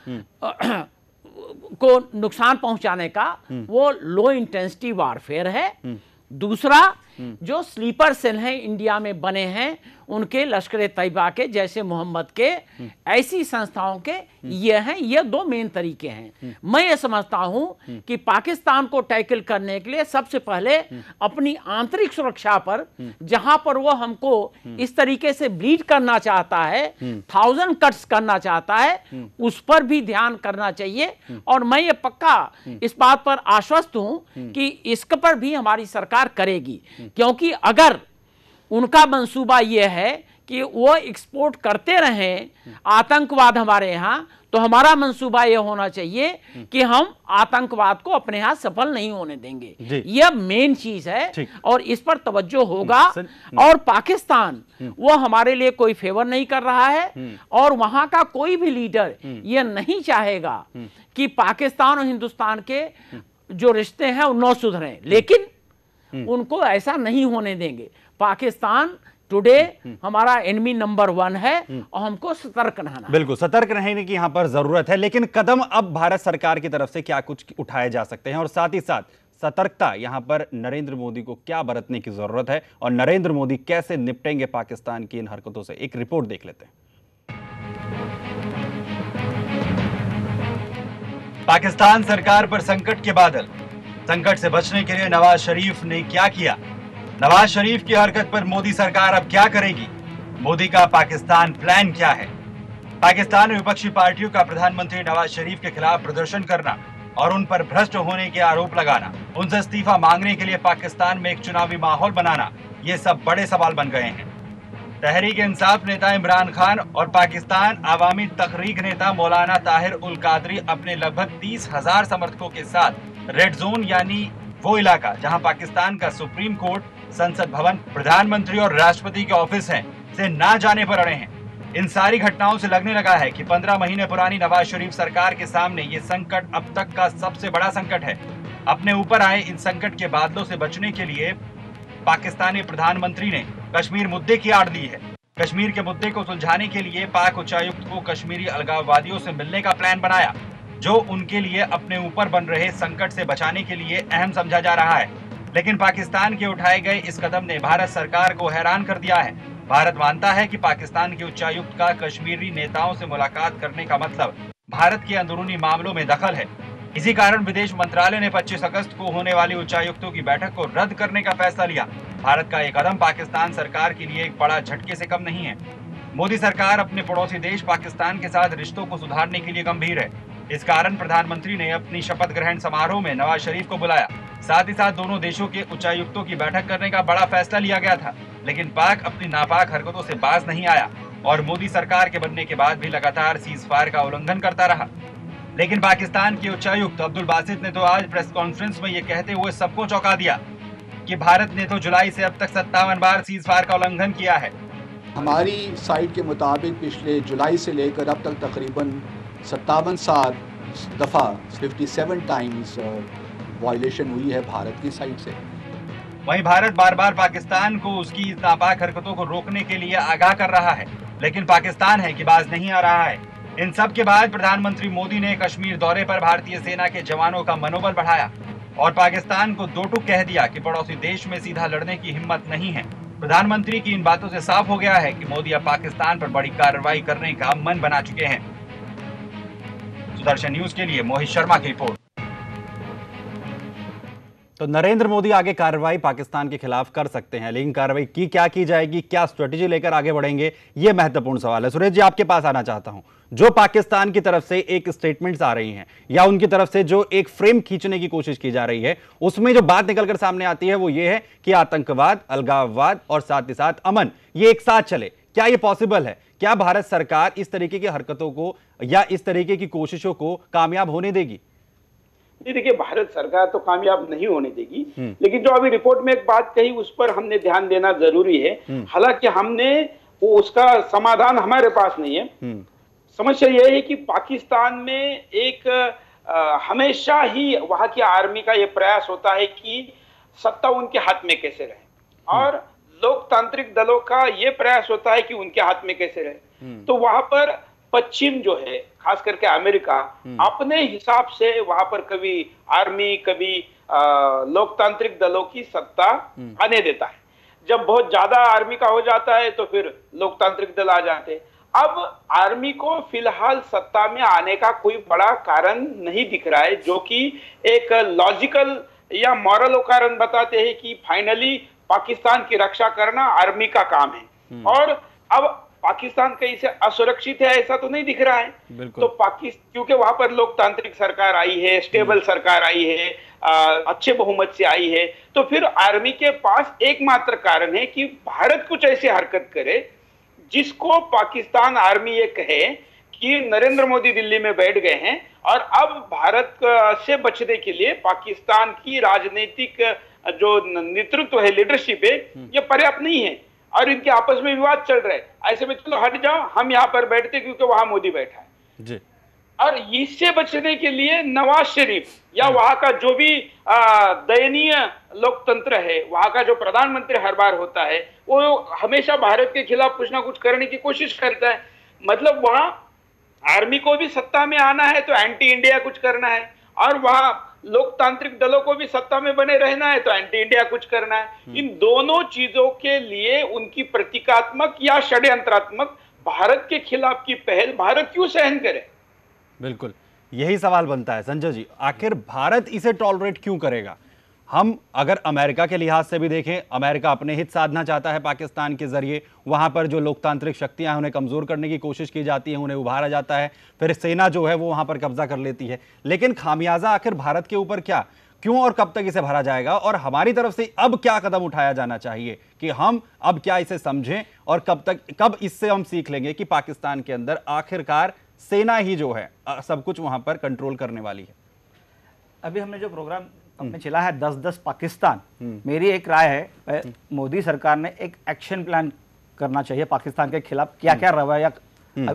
को नुकसान पहुँचाने का वो लो इंटेंसिटी वारफेयर है। दूसरा जो स्लीपर सेल हैं इंडिया में बने हैं उनके लश्कर तैयबा के जैसे मोहम्मद के ऐसी संस्थाओं के ये हैं ये दो मेन तरीके हैं। मैं ये समझता हूँ कि पाकिस्तान को टैकल करने के लिए सबसे पहले अपनी आंतरिक सुरक्षा पर जहाँ पर वो हमको इस तरीके से ब्लीड करना चाहता है थाउज़ेंड कट्स करना चाहता है उस पर भी ध्यान करना चाहिए। और मैं ये पक्का इस बात पर आश्वस्त हूँ कि इसके पर भी हमारी सरकार करेगी क्योंकि अगर उनका मंसूबा यह है कि वो एक्सपोर्ट करते रहें आतंकवाद हमारे यहाँ तो हमारा मंसूबा यह होना चाहिए कि हम आतंकवाद को अपने यहाँ सफल नहीं होने देंगे। यह मेन चीज़ है और इस पर तवज्जो होगा और पाकिस्तान वो हमारे लिए कोई फेवर नहीं कर रहा है और वहाँ का कोई भी लीडर यह नहीं चाहेगा कि पाकिस्तान और हिंदुस्तान के जो रिश्ते हैं वो न सुधरें। लेकिन उनको ऐसा नहीं होने देंगे। पाकिस्तान टुडे हमारा एनमी नंबर वन है और हमको सतर्क रहना। बिल्कुल, सतर्क रहने की यहाँ पर ज़रूरत है, लेकिन कदम अब भारत सरकार की तरफ़ से क्या कुछ उठाए जा सकते हैं? और साथ ही साथ, सतर्कता, यहाँ पर नरेंद्र मोदी को क्या बरतने की ज़रूरत है और नरेंद्र मोदी कैसे निपटेंगे पाकिस्तान की इन हरकतों से? एक रिपोर्ट देख लेते हैं। पाकिस्तान सरकार पर संकट के बादल, संकट से बचने के लिए नवाज़ शरीफ ने क्या किया? नवाज़ शरीफ की हरकत पर मोदी सरकार अब क्या करेगी? मोदी का पाकिस्तान प्लान क्या है? पाकिस्तान में विपक्षी पार्टियों का प्रधानमंत्री नवाज़ शरीफ के खिलाफ प्रदर्शन करना और उन पर भ्रष्ट होने के आरोप लगाना, उनसे इस्तीफा मांगने के लिए पाकिस्तान में एक चुनावी माहौल बनाना, ये सब बड़े सवाल बन गए हैं। तहरीक इंसाफ नेता इमरान खान और पाकिस्तान आवामी तहरीक नेता मौलाना ताहिर उल कादरी अपने लगभग तीस हज़ार समर्थकों के साथ रेड जोन यानी वो इलाका जहाँ पाकिस्तान का सुप्रीम कोर्ट संसद भवन, प्रधानमंत्री और राष्ट्रपति के ऑफ़िस हैं, से ना जाने पर अड़े हैं। इन सारी घटनाओं से लगने लगा है कि 15 महीने पुरानी नवाज़ शरीफ सरकार के सामने ये संकट अब तक का सबसे बड़ा संकट है। अपने ऊपर आए इन संकट के बादलों से बचने के लिए पाकिस्तानी प्रधानमंत्री ने कश्मीर मुद्दे की आड़ दी है। कश्मीर के मुद्दे को सुलझाने के लिए पाक उच्चायुक्त को कश्मीरी अलगाववादियों से मिलने का प्लान बनाया, जो उनके लिए अपने ऊपर बन रहे संकट से बचाने के लिए अहम समझा जा रहा है। लेकिन पाकिस्तान के उठाए गए इस कदम ने भारत सरकार को हैरान कर दिया है। भारत मानता है कि पाकिस्तान के उच्चायुक्त का कश्मीरी नेताओं से मुलाकात करने का मतलब भारत के अंदरूनी मामलों में दखल है। इसी कारण विदेश मंत्रालय ने 25 अगस्त को होने वाली उच्चायुक्तों की बैठक को रद्द करने का फैसला लिया। भारत का ये कदम पाकिस्तान सरकार के लिए एक बड़ा झटके से कम नहीं है। मोदी सरकार अपने पड़ोसी देश पाकिस्तान के साथ रिश्तों को सुधारने के लिए गंभीर है। इस कारण प्रधानमंत्री ने अपनी शपथ ग्रहण समारोह में नवाज़ शरीफ को बुलाया। साथ ही साथ दोनों देशों के उच्चायुक्तों की बैठक करने का बड़ा फैसला लिया गया था, लेकिन पाक अपनी नापाक हरकतों से बाज नहीं आया और मोदी सरकार के बनने के बाद भी लगातार सीज फायर का उल्लंघन करता रहा। लेकिन पाकिस्तान के उच्चायुक्त अब्दुल बासित ने तो आज प्रेस कॉन्फ्रेंस में ये कहते हुए सबको चौंका दिया कि भारत ने तो जुलाई से अब तक सत्तावन बार सीज फायर का उल्लंघन किया है। हमारी साइट के मुताबिक पिछले जुलाई से लेकर अब तक तकरीबन सत्तावन सात दफ़ा 57 टाइम्स वायलेशन हुई है भारत की साइड से। वहीं भारत बार बार पाकिस्तान को उसकी नापाक हरकतों को रोकने के लिए आगाह कर रहा है, लेकिन पाकिस्तान है कि बाज नहीं आ रहा है। इन सब के बाद प्रधानमंत्री मोदी ने कश्मीर दौरे पर भारतीय सेना के जवानों का मनोबल बढ़ाया और पाकिस्तान को दो टुक कह दिया कि पड़ोसी देश में सीधा लड़ने की हिम्मत नहीं है। प्रधानमंत्री की इन बातों से साफ़ हो गया है कि मोदी अब पाकिस्तान पर बड़ी कार्रवाई करने का मन बना चुके हैं। सुदर्शन न्यूज़ के लिए मोहित शर्मा की रिपोर्ट। तो नरेंद्र मोदी आगे कार्रवाई पाकिस्तान के खिलाफ कर सकते हैं, लेकिन कार्रवाई की क्या की जाएगी, क्या स्ट्रेटेजी लेकर आगे बढ़ेंगे यह महत्वपूर्ण सवाल है। सुरेश जी, आपके पास आना चाहता हूँ। जो पाकिस्तान की तरफ़ से एक स्टेटमेंट्स आ रही हैं, या उनकी तरफ़ से जो एक फ्रेम खींचने की कोशिश की जा रही है, उसमें जो बात निकलकर सामने आती है वो ये है कि आतंकवाद, अलगाववाद और साथ ही साथ अमन, ये एक साथ चले। क्या ये पॉसिबल है? क्या भारत सरकार इस तरीके की हरकतों को या इस तरीके की कोशिशों को कामयाब होने देगी? जी देखिए भारत सरकार तो कामयाब नहीं होने देगी लेकिन जो अभी रिपोर्ट में एक बात कही उस पर हमने ध्यान देना ज़रूरी है। हालाँकि हमने वो उसका समाधान हमारे पास नहीं है। समस्या यह है कि पाकिस्तान में एक आ, हमेशा ही वहाँ की आर्मी का यह प्रयास होता है कि सत्ता उनके हाथ में कैसे रहे। और लोकतांत्रिक दलों का यह प्रयास होता है कि उनके हाथ में कैसे रहे। तो वहाँ पर पश्चिम जो है खास करके अमेरिका अपने हिसाब से वहाँ पर कभी आर्मी कभी लोकतांत्रिक दलों की सत्ता आने देता है। जब बहुत ज़्यादा आर्मी का हो जाता है तो फिर लोकतांत्रिक दल आ जाते हैं। अब आर्मी को फ़िलहाल सत्ता में आने का कोई बड़ा कारण नहीं दिख रहा है जो कि एक लॉजिकल या मॉरल कारण बताते हैं कि फाइनली पाकिस्तान की रक्षा करना आर्मी का काम है। और अब पाकिस्तान कहीं से असुरक्षित है ऐसा तो नहीं दिख रहा है। तो पाकिस्तान क्योंकि वहाँ पर लोकतांत्रिक सरकार आई है स्टेबल सरकार आई है आ, अच्छे बहुमत से आई है तो फिर आर्मी के पास एकमात्र कारण है कि भारत कुछ ऐसी हरकत करे जिसको पाकिस्तान आर्मी ये कहे कि नरेंद्र मोदी दिल्ली में बैठ गए हैं और अब भारत से बचने के लिए पाकिस्तान की राजनीतिक जो नेतृत्व है लीडरशिप है ये पर्याप्त नहीं है। और इनके आपस में विवाद चल रहे ऐसे में चलो हट जाओ हम यहाँ पर बैठते क्योंकि वहाँ मोदी बैठा है। जी। और इससे बचने के लिए नवाज़ शरीफ या वहाँ का जो भी दयनीय लोकतंत्र है वहाँ का जो प्रधानमंत्री हर बार होता है वो हमेशा भारत के खिलाफ कुछ ना कुछ करने की कोशिश करता है। मतलब वहाँ आर्मी को भी सत्ता में आना है तो एंटी इंडिया कुछ करना है। और वहाँ लोकतांत्रिक दलों को भी सत्ता में बने रहना है तो एंटी इंडिया कुछ करना है। हम्म। इन दोनों चीज़ों के लिए उनकी प्रतीकात्मक या षड्यंत्रात्मक भारत के खिलाफ की पहल भारत क्यों सहन करे? बिल्कुल। यही सवाल बनता है संजय जी। आखिर भारत इसे टॉलरेट क्यों करेगा? हम अगर अमेरिका के लिहाज से भी देखें, अमेरिका अपने हित साधना चाहता है पाकिस्तान के ज़रिए। वहाँ पर जो लोकतांत्रिक शक्तियाँ हैं, उन्हें कमज़ोर करने की कोशिश की जाती है, उन्हें उभारा जाता है। फिर सेना जो है, वो वहाँ पर कब्जा कर लेती है। लेकिन खामियाजा आखिर भारत के ऊपर क्या? क्यों और कब तक इसे भरा जाएगा? और हमारी तरफ़ से अब क्या कदम उठाया जाना चाहिए कि हम अब क्या इसे समझें और कब तक, कब इससे हम सीख लेंगे कि पाकिस्तान के अंदर आखिरकार सेना ही जो है सब कुछ वहाँ पर कंट्रोल करने वाली है? अभी हमने जो प्रोग्राम अपने चला है दस दस पाकिस्तान। हम्म। मेरी एक राय है हम्म। मोदी सरकार ने एक एक्शन प्लान करना चाहिए पाकिस्तान के खिलाफ क्या क्या हम्म। रवैया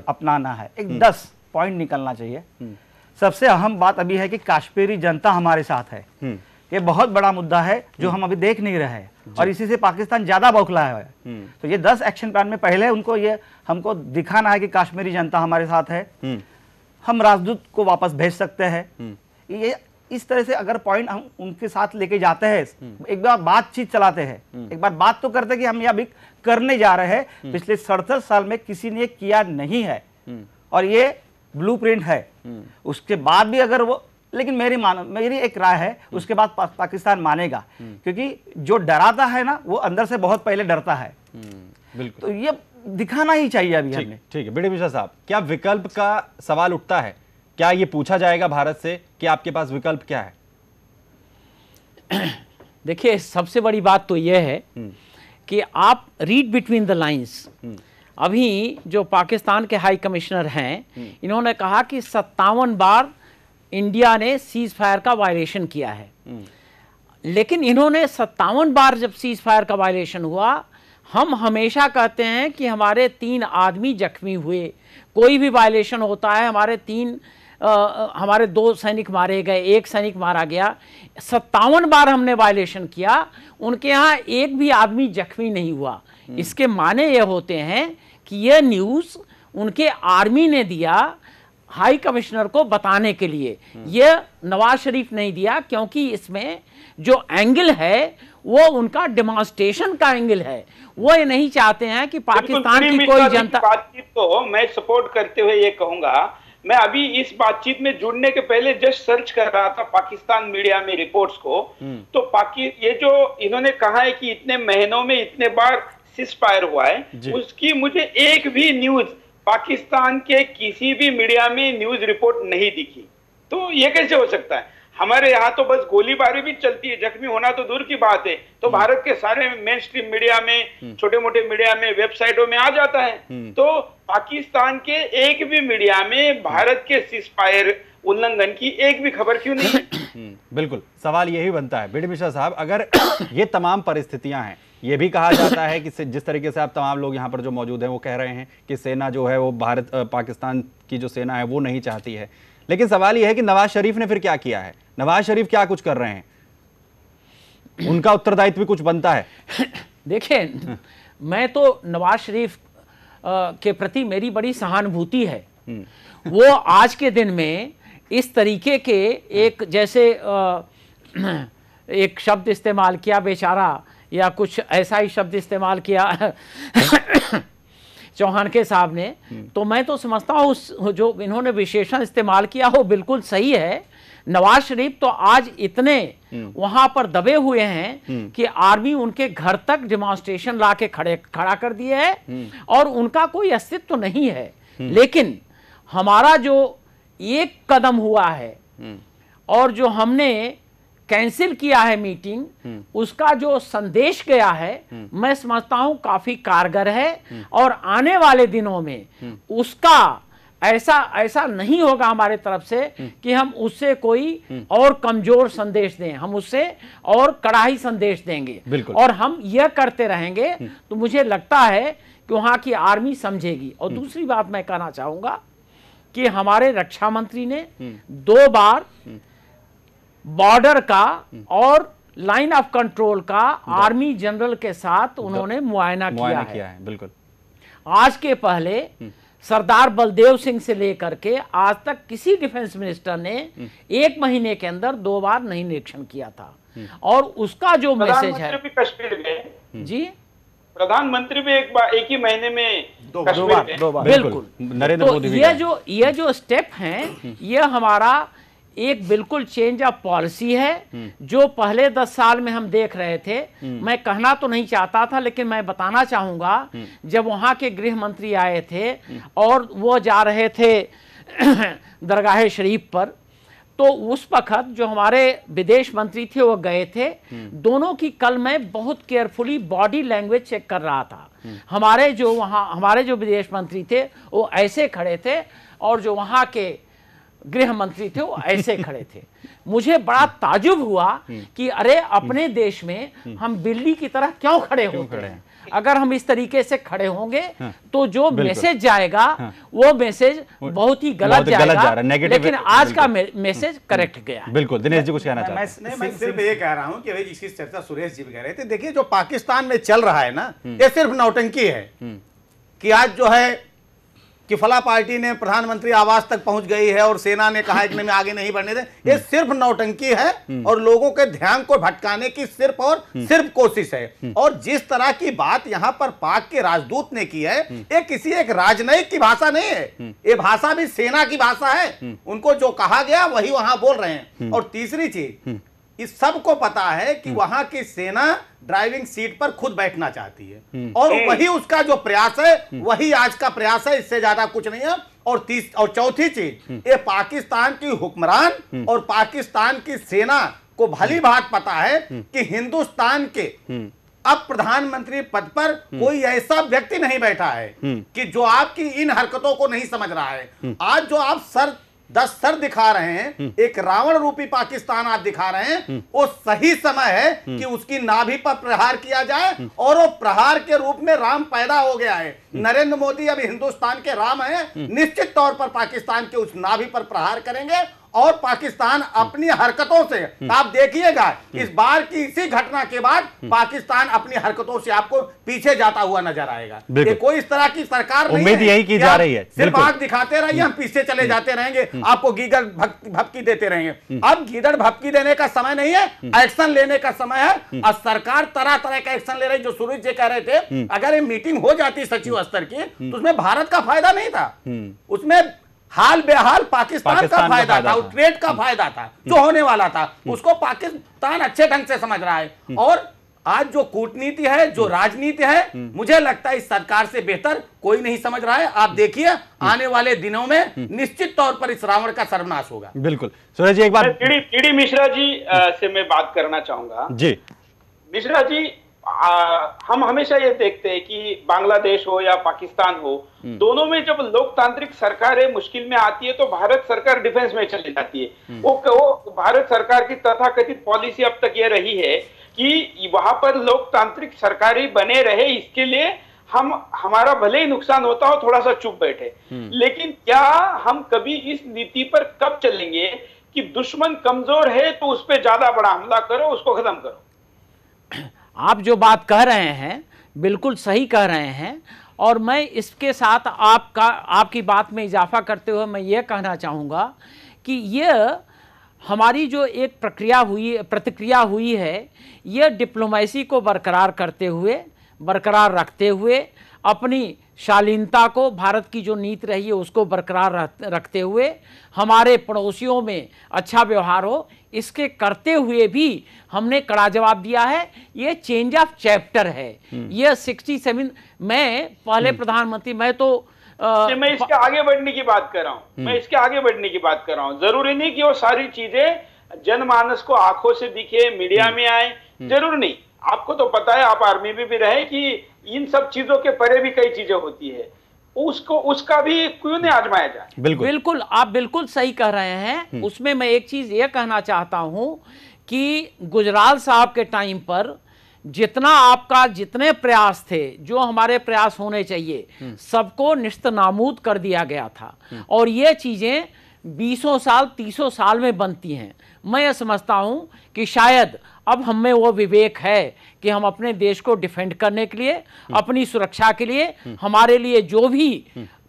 अपनाना है। एक दस पॉइंट निकलना चाहिए। सबसे अहम बात अभी है कि काश्मीरी जनता हमारे साथ है। ये बहुत बड़ा मुद्दा है जो हम अभी देख नहीं रहे हैं। और इसी से पाकिस्तान ज़्यादा बौखला है। तो ये दस एक्शन प्लान में पहले उनको ये हमको दिखाना है कि काश्मीरी जनता हमारे साथ है। हम राजदूत को वापस भेज सकते हैं। ये इस तरह से अगर पॉइंट हम उनके साथ लेके जाते हैं एक बार बातचीत चलाते हैं। एक बार बात तो करते कि हम यह अभी करने जा रहे हैं। पिछले सड़सठ साल में किसी ने किया नहीं है। और ये ब्लूप्रिंट है। उसके बाद भी अगर वो लेकिन मेरी मान मेरी एक राय है उसके बाद पा, पाकिस्तान मानेगा। क्योंकि जो डराता है ना वो अंदर से बहुत पहले डरता है। बिल्कुल तो ये दिखाना ही चाहिए अभी हमने ठीक है बिड़े मिश्रा साहब क्या विकल्प का सवाल उठता है? क्या ये पूछा जाएगा भारत से कि आपके पास विकल्प क्या है देखिए सबसे बड़ी बात तो यह है हम्म। कि आप रीड बिटवीन द लाइंस अभी जो पाकिस्तान के हाई कमिश्नर हैं हम्म। इन्होंने कहा कि सत्तावन बार इंडिया ने सीज फायर का वायलेशन किया है हम्म। लेकिन इन्होंने सत्तावन बार जब सीज फायर का वायलेशन हुआ हम हमेशा कहते हैं कि हमारे तीन आदमी जख्मी हुए कोई भी वायलेशन होता है हमारे तीन हमारे दो सैनिक मारे गए एक सैनिक मारा गया। सत्तावन बार हमने वायलेशन किया। उनके यहाँ एक भी आदमी जख्मी नहीं हुआ। हम्म। इसके माने ये होते हैं कि यह न्यूज़ उनके आर्मी ने दिया हाई कमिश्नर को बताने के लिए। हम्म। यह नवाज़ शरीफ नहीं दिया क्योंकि इसमें जो एंगल है वो उनका डिमॉन्स्ट्रेशन का एंगल है। वो ये नहीं चाहते हैं कि पाकिस्तान की कोई जनता बातचीत तो मैं सपोर्ट करते हुए ये कहूँगा मैं अभी इस बातचीत में जुड़ने के पहले जस्ट सर्च कर रहा था पाकिस्तान मीडिया में रिपोर्ट्स को। तो पाकि ये जो इन्होंने कहा है कि इतने महीनों में इतने बार सिस फायर हुआ है उसकी मुझे एक भी न्यूज़ पाकिस्तान के किसी भी मीडिया में न्यूज़ रिपोर्ट नहीं दिखी। तो ये कैसे हो सकता है? हमारे यहाँ तो बस गोलीबारी भी चलती है जख्मी होना तो दूर की बात है। तो भारत के सारे मेन स्ट्रीम मीडिया में छोटे मोटे मीडिया में वेबसाइटों में आ जाता है। तो पाकिस्तान के एक भी मीडिया में भारत के सिस फायर उल्लंघन की एक भी खबर क्यों नहीं है? हम्म, बिल्कुल। सवाल यही बनता है बीडी मिश्रा साहब अगर ये तमाम परिस्थितियाँ हैं ये भी कहा जाता है कि जिस तरीके से आप तमाम लोग यहाँ पर जो मौजूद हैं वो कह रहे हैं कि सेना जो है वो भारत पाकिस्तान की जो सेना है वो नहीं चाहती है। लेकिन सवाल यह है कि नवाज़ शरीफ ने फिर क्या किया है? नवाज़ शरीफ क्या कुछ कर रहे हैं? उनका उत्तरदायित्व भी कुछ बनता है। देखिए मैं तो नवाज़ शरीफ के प्रति मेरी बड़ी सहानुभूति है। वो आज के दिन में इस तरीके के एक जैसे एक शब्द इस्तेमाल किया बेचारा या कुछ ऐसा ही शब्द इस्तेमाल किया चौहान के साहब ने तो मैं तो समझता हूँ उस जो इन्होंने विशेषण इस्तेमाल किया वो बिल्कुल सही है। नवाज़ शरीफ तो आज इतने वहाँ पर दबे हुए हैं कि आर्मी उनके घर तक डिमॉन्स्ट्रेशन ला के खड़े खड़ा कर दिए है और उनका कोई अस्तित्व तो नहीं है। लेकिन हमारा जो एक कदम हुआ है और जो हमने कैंसिल किया है मीटिंग उसका जो संदेश गया है मैं समझता हूँ काफ़ी कारगर है और आने वाले दिनों में उसका ऐसा ऐसा नहीं होगा हमारे तरफ़ से कि हम उससे कोई और कमज़ोर संदेश दें हम उससे और कड़ाही संदेश देंगे। और हम यह करते रहेंगे तो मुझे लगता है कि वहाँ की आर्मी समझेगी। और दूसरी बात मैं कहना चाहूँगा कि हमारे रक्षा मंत्री ने दो बार बॉर्डर का और लाइन ऑफ़ कंट्रोल का आर्मी जनरल के साथ उन्होंने मुआयना किया किया है बिल्कुल। आज के पहले सरदार बलदेव सिंह से लेकर के आज तक किसी डिफेंस मिनिस्टर ने एक महीने के अंदर दो बार नहीं निरीक्षण किया था। और उसका जो मैसेज है भी कश्मीर गए। जी? प्रधानमंत्री भी एक बार एक ही महीने में दो बार, दो बार बिल्कुल। नरेंद्र तो मोदी ये जो ये जो स्टेप हैं ये हमारा एक बिल्कुल चेंज ऑफ़ पॉलिसी है जो पहले दस साल में हम देख रहे थे। मैं कहना तो नहीं चाहता था लेकिन मैं बताना चाहूँगा जब वहाँ के गृह मंत्री आए थे और वो जा रहे थे दरगाह शरीफ पर तो उस वक्त जो हमारे विदेश मंत्री थे वो गए थे। दोनों की कल मैं बहुत केयरफुली बॉडी लैंग्वेज चेक कर रहा था। हमारे जो वहाँ हमारे जो विदेश मंत्री थे वो ऐसे खड़े थे और जो वहाँ के गृह मंत्री थे वो ऐसे खड़े थे। मुझे बड़ा ताजुब हुआ कि अरे अपने देश में हम बिल्ली की तरह क्यों खड़े होते खड़े हैं? अगर हम इस तरीके से खड़े होंगे तो जो मैसेज जाएगा हाँ, वो मैसेज बहुत ही गलत ही गलत जाएगा जा रहा लेकिन है, आज का मैसेज करेक्ट गया बिल्कुल। दिनेश जी कुछ कहना चाहते मैं- हैं? मैं सिर्फ़ ये कह रहा हूँ कि भाई जिसकी चर्चा सुरेश जी भी कह रहे थे देखिए जो पाकिस्तान में चल रहा है ना ये सिर्फ़ नौटंकी है कि आज जो है कि फला पार्टी ने प्रधानमंत्री आवास तक पहुँच गई है और सेना ने कहा नहीं मैं आगे नहीं बढ़ने दे। ये सिर्फ़ नौटंकी है और लोगों के ध्यान को भटकाने की सिर्फ़ और सिर्फ़ कोशिश है। और जिस तरह की बात यहाँ पर पाक के राजदूत ने की है ये किसी एक राजनयिक की भाषा नहीं है। ये भाषा भी सेना की भाषा है। उनको जो कहा गया वही वहाँ बोल रहे हैं। और तीसरी चीज़ इस सबको पता है कि वहाँ की सेना ड्राइविंग सीट पर खुद बैठना चाहती है। और वही उसका जो प्रयास है वही आज का प्रयास है इससे ज़्यादा कुछ नहीं है। और तीस और चौथी चीज़ ये पाकिस्तान की हुक्मरान और पाकिस्तान की सेना को भली भात पता है कि हिंदुस्तान के अब प्रधानमंत्री पद पर कोई ऐसा व्यक्ति नहीं बैठा है कि जो आपकी इन हरकतों को नहीं समझ रहा है। आज जो आप सर दस सर दिखा रहे हैं एक रावण रूपी पाकिस्तान आप दिखा रहे हैं वो सही समय है कि उसकी नाभि पर प्रहार किया जाए और वो प्रहार के रूप में राम पैदा हो गया है। नरेंद्र मोदी अभी हिंदुस्तान के राम है निश्चित तौर पर पाकिस्तान के उस नाभि पर प्रहार करेंगे और पाकिस्तान अपनी हरकतों से आप देखिएगा इस बार की इसी घटना के बाद पाकिस्तान अपनी हरकतों से आपको पीछे जाता हुआ नज़र आएगा। ये कोई इस तरह की सरकार नहीं उम्मीद यही की जा रही है। सिर्फ़। आँख दिखाते रहिए हम पीछे चले जाते रहेंगे आपको भक- भपकी देते रहेंगे। अब गीदड़ भपकी देने का समय नहीं है एक्शन लेने का समय है। और सरकार तरह तरह का एक्शन ले रही जो सूरज जी कह रहे थे अगर ये मीटिंग हो जाती सचिव स्तर की तो उसमें भारत का फ़ायदा नहीं था। उसमें हाल बेहाल पाकिस्तान, पाकिस्तान का फ़ायदा था था। ट्रेड का फ़ायदा था जो होने वाला था उसको पाकिस्तान अच्छे ढंग से समझ रहा है। और आज जो कूटनीति है जो राजनीति है मुझे लगता है इस सरकार से बेहतर कोई नहीं समझ रहा है। आप देखिए आने वाले दिनों में निश्चित तौर पर इस रावण का सर्वनाश होगा। बिल्कुल। सूरज जी एक बार पीडी मिश्रा जी से मैं बात करना चाहूँगा। जी। मिश्रा जी आ, हम हमेशा ये देखते हैं कि बांग्लादेश हो या पाकिस्तान हो दोनों में जब लोकतांत्रिक सरकारें मुश्किल में आती है तो भारत सरकार डिफेंस में चली जाती है। वो वो भारत सरकार की तथाकथित पॉलिसी अब तक ये रही है कि वहाँ पर लोकतांत्रिक सरकारें बने रहे इसके लिए हम हमारा भले ही नुकसान होता हो थोड़ा सा चुप बैठे। लेकिन क्या हम कभी इस नीति पर कब चलेंगे कि दुश्मन कमज़ोर है तो उस पर ज़्यादा बड़ा हमला करो उसको खत्म करो? आप जो बात कह रहे हैं, बिल्कुल सही कह रहे हैं, और मैं इसके साथ आपका, आपकी बात में इजाफा करते हुए मैं ये कहना चाहूँगा कि ये हमारी जो एक प्रक्रिया हुई, प्रतिक्रिया हुई है यह डिप्लोमेसी को बरकरार करते हुए, बरकरार रखते हुए, अपनी शालीनता को, भारत की जो नीति रही है, उसको बरकरार रख- रखते हुए, हमारे पड़ोसियों में अच्छा व्यवहार हो इसके करते हुए भी हमने कड़ा जवाब दिया है ये चेंज ऑफ़ चैप्टर है। ये 67 मैं पहले प्रधानमंत्री मैं तो अ, कि मैं इसके आगे बढ़ने की बात कर रहा हूँ। मैं इसके आगे बढ़ने की बात कर रहा हूँ। ज़रूरी नहीं कि वो सारी चीज़ें जनमानस को आँखों से दिखे मीडिया में आए। ज़रूर नहीं। आपको तो पता है आप आर्मी में भी रहे कि इन सब चीज़ों के परे भी कई चीज़ें होती है। उसको उसका भी क्यों नहीं आजमाया जाए? बिल्कुल। बिल्कुल आप बिल्कुल सही कह रहे हैं। उसमें मैं एक चीज़ ये कहना चाहता हूँ कि गुजराल साहब के टाइम पर जितना आपका जितने प्रयास थे जो हमारे प्रयास होने चाहिए सबको निस्त नामूद कर दिया गया था। और ये चीज़ें बीसों साल तीसों साल में बनती हैं। मैं ये समझता हूँ कि शायद अब हम वो विवेक है कि हम अपने देश को डिफेंड करने के लिए अपनी सुरक्षा के लिए हमारे लिए जो भी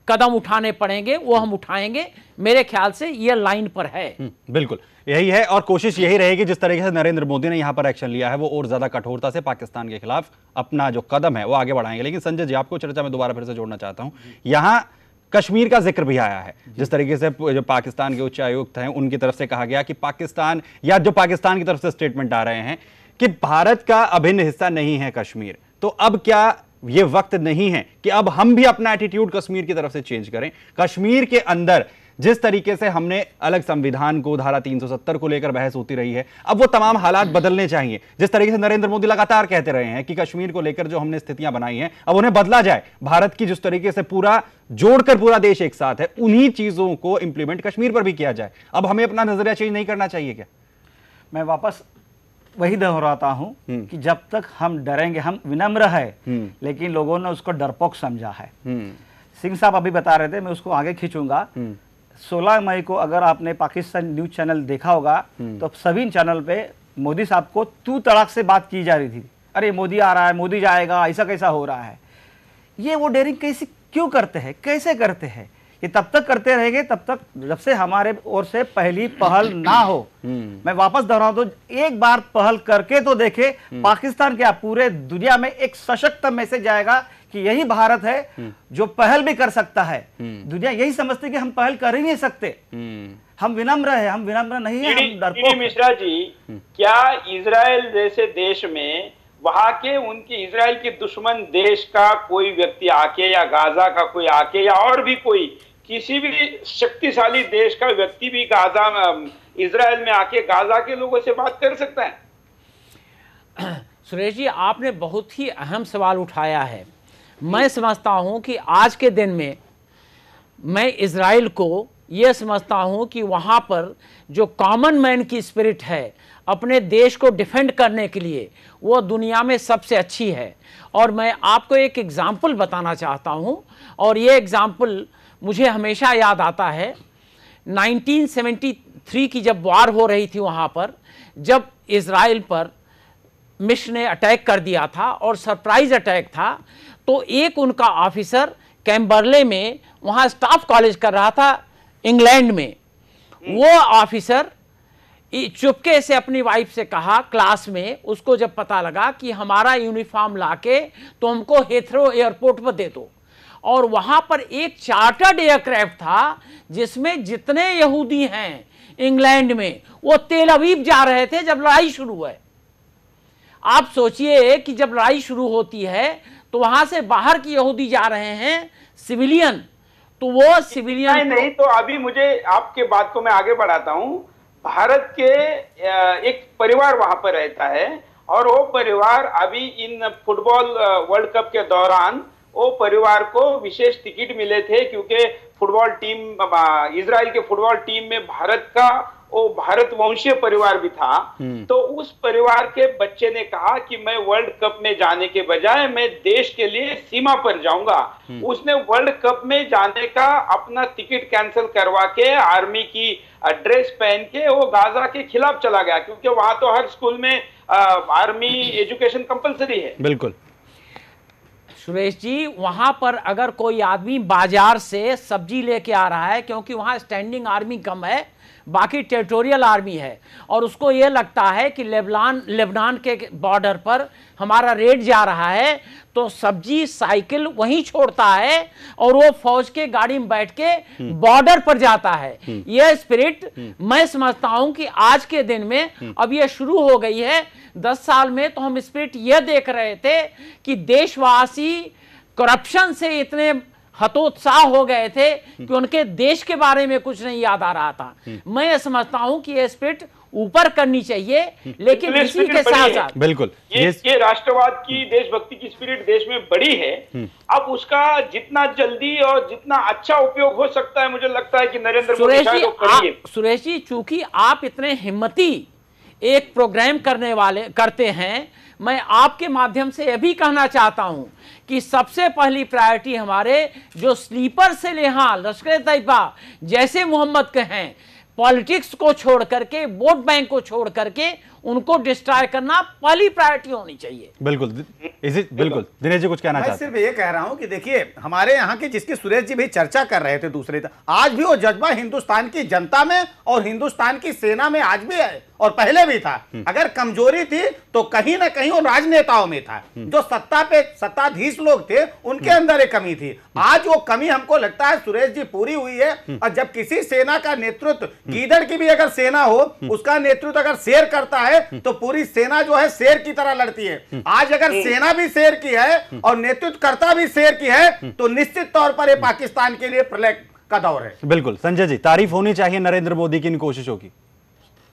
कदम उठाने पड़ेंगे वो हम उठाएँगे। मेरे ख्याल से ये लाइन पर है। हम्म, बिल्कुल। यही है और कोशिश यही रहेगी जिस तरीके से नरेंद्र मोदी ने यहाँ पर एक्शन लिया है वो और ज़्यादा कठोरता से पाकिस्तान के खिलाफ अपना जो कदम है वो आगे बढ़ाएँगे। लेकिन संजय जी आपको चर्चा में दोबारा फिर से जोड़ना चाहता हूँ। यहाँ कश्मीर का ज़िक्र भी आया है। जिस तरीके से जो पाकिस्तान के उच्च आयुक्त हैं उनकी तरफ़ से कहा गया कि पाकिस्तान या जो पाकिस्तान की तरफ़ से स्टेटमेंट आ रहे हैं कि भारत का अभिन्न हिस्सा नहीं है कश्मीर। तो अब क्या ये वक्त नहीं है कि अब हम भी अपना एटीट्यूड कश्मीर की तरफ़ से चेंज करें? कश्मीर के अंदर जिस तरीके से हमने अलग संविधान को धारा 370 को लेकर बहस होती रही है अब वो तमाम हालात बदलने चाहिए। जिस तरीके से नरेंद्र मोदी लगातार कहते रहे हैं कि कश्मीर को लेकर जो हमने स्थितियाँ बनाई हैं अब उन्हें बदला जाए। भारत की जिस तरीके से पूरा जोड़कर पूरा देश एक साथ है उन्हीं चीज़ों को इंप्लीमेंट कश्मीर पर भी किया जाए। अब हमें अपना नज़रिया चेंज नहीं करना चाहिए क्या? मैं वापस वही दोहराता हूँ कि जब तक हम डरेंगे हम विनम्र है लेकिन लोगों ने उसको डरपोक समझा है। सिंह साहब अभी बता रहे थे मैं उसको आगे खींचूँगा। 16 मई को अगर आपने पाकिस्तान न्यूज़ चैनल देखा होगा तो सभी चैनल पे मोदी साहब को तू तड़ाक से बात की जा रही थी। अरे मोदी आ रहा है मोदी जाएगा ऐसा कैसा हो रहा है? ये वो डेयरिंग कैसी क्यों करते हैं? कैसे करते हैं? ये तब तक करते रहेंगे तब तक जब से हमारे ओर से पहली पहल ना हो। मैं वापस दोहराऊं तो एक बार पहल करके तो देखे पाकिस्तान क्या पूरे दुनिया में एक सशक्त मैसेज जाएगा कि यही भारत है जो पहल भी कर सकता है। दुनिया यही समझती कि हम पहल कर ही नहीं सकते। हम विनम्र है हम विनम्र नहीं है। मिश्रा जी क्या इसराइल जैसे देश में वहाँ के उनके इसराइल के दुश्मन देश का कोई व्यक्ति आके या गाजा का कोई आके या और भी कोई किसी भी शक्तिशाली देश का व्यक्ति भी गाजा में इसराइल में आके गाजा के लोगों से बात कर सकता है? सुरेश जी आपने बहुत ही अहम सवाल उठाया है। मैं समझता हूँ कि आज के दिन में मैं इसराइल को यह समझता हूँ कि वहाँ पर जो कॉमन मैन की स्पिरिट है, अपने देश को डिफेंड करने के लिए, वो दुनिया में सबसे अच्छी है। और मैं आपको एक एग्ज़ाम्पल बताना चाहता हूँ, और ये एग्ज़ाम्पल मुझे हमेशा याद आता है। 1973 की जब वार हो रही थी वहाँ पर, जब इसराइल पर मिश ने अटैक कर दिया था, और सरप्राइज़ अटैक था तो एक उनका ऑफिसर कैम्बरले में वहाँ स्टाफ कॉलेज कर रहा था इंग्लैंड में। वो ऑफिसर चुपके से अपनी वाइफ से कहा क्लास में, उसको जब पता लगा कि हमारा यूनिफॉर्म लाके तो हमको हेथरो एयरपोर्ट पर दे दो। और वहाँ पर एक चार्टर्ड एयरक्राफ्ट था, जिसमें जितने यहूदी हैं इंग्लैंड में, वो तेल अवीब जा रहे थे जब लड़ाई शुरू है आप सोचिए कि जब लड़ाई शुरू होती है तो वहाँ से बाहर की यहूदी जा रहे हैं, सिविलियन। तो वो नहीं सिविलियन नहीं तो अभी मुझे आपके बात को मैं आगे बढ़ाता हूँ। भारत के एक परिवार वहाँ पर रहता है, और वो परिवार अभी इन फुटबॉल वर्ल्ड कप के दौरान वो परिवार को विशेष टिकट मिले थे, क्योंकि फुटबॉल टीम इसराइल के फुटबॉल टीम में भारत का वो भारत वंशीय परिवार भी था तो उस परिवार के बच्चे ने कहा कि मैं वर्ल्ड कप में जाने के बजाय मैं देश के लिए सीमा पर जाऊँगा। उसने वर्ल्ड कप में जाने का अपना टिकट कैंसिल करवा के आर्मी की ड्रेस पहन के वो गाजा के खिलाफ चला गया क्योंकि वहाँ तो हर स्कूल में आर्मी एजुकेशन कंपलसरी है। बिल्कुल। सुरेश जी वहाँ पर अगर कोई आदमी बाज़ार से सब्ज़ी लेके आ रहा है क्योंकि वहाँ स्टैंडिंग आर्मी कम है बाकी टेरिटोरियल आर्मी है। और उसको ये लगता है कि लेबनान लेबनान के बॉर्डर पर हमारा रेड जा रहा है तो सब्ज़ी साइकिल वहीं छोड़ता है और वो फौज के गाड़ी में बैठ के बॉर्डर पर जाता है। यह स्पिरिट मैं समझता हूँ कि आज के दिन में अब यह शुरू हो गई है। दस साल में तो हम स्पिरिट यह देख रहे थे कि देशवासी करप्शन से इतने हतोत्साह हो गए थे कि उनके देश के बारे में कुछ नहीं याद आ रहा था। मैं समझता हूँ कि ये स्पिरिट ऊपर करनी चाहिए लेकिन इसी के साथ साथ बिल्कुल। ये ये राष्ट्रवाद की देशभक्ति की स्पिरिट देश में बड़ी है। अब उसका जितना जल्दी और जितना अच्छा उपयोग हो सकता है मुझे लगता है कि नरेंद्र मोदी सुरेश जी सुरेश जी चूँकि आप इतने हिम्मती एक प्रोग्राम करने वाले करते हैं मैं आपके माध्यम से यह भी कहना चाहता हूँ कि सबसे पहली प्रायोरिटी हमारे जो स्लीपर से लेहा लश्कर तैयबा, जैसे मोहम्मद के हैं, पॉलिटिक्स को छोड़ करके, वोट बैंक को छोड़ करके उनको डिस्ट्रॉय करना पहली प्रायोरिटी होनी चाहिए। बिल्कुल। इसी बिल्कुल। दिनेश जी कुछ कहना चाहते हैं? सिर्फ़ ये कह रहा हूँ कि देखिए हमारे यहाँ के जिसकी सुरेश जी भी चर्चा कर रहे थे दूसरे त- आज भी वो जज्बा हिंदुस्तान की जनता में और हिंदुस्तान की सेना में आज भी है और पहले भी था। अगर कमज़ोरी थी तो कहीं ना कहीं वो राजनेताओं में था। जो सत्ता पे सत्ताधीश लोग थे उनके अंदर एक कमी थी। आज वो कमी हमको लगता है सुरेश जी पूरी हुई है। और जब किसी सेना का नेतृत्व गीदड़ की भी अगर सेना हो उसका नेतृत्व अगर शेर करता है तो पूरी सेना जो है शेर की तरह लड़ती है। आज अगर सेना भी शेर की है और नेतृत्व करता भी शेर की है तो निश्चित तौर पर ये पाकिस्तान के लिए प्रलय का दौर है। बिल्कुल। संजय जी तारीफ़ होनी चाहिए नरेंद्र मोदी की इन कोशिशों की।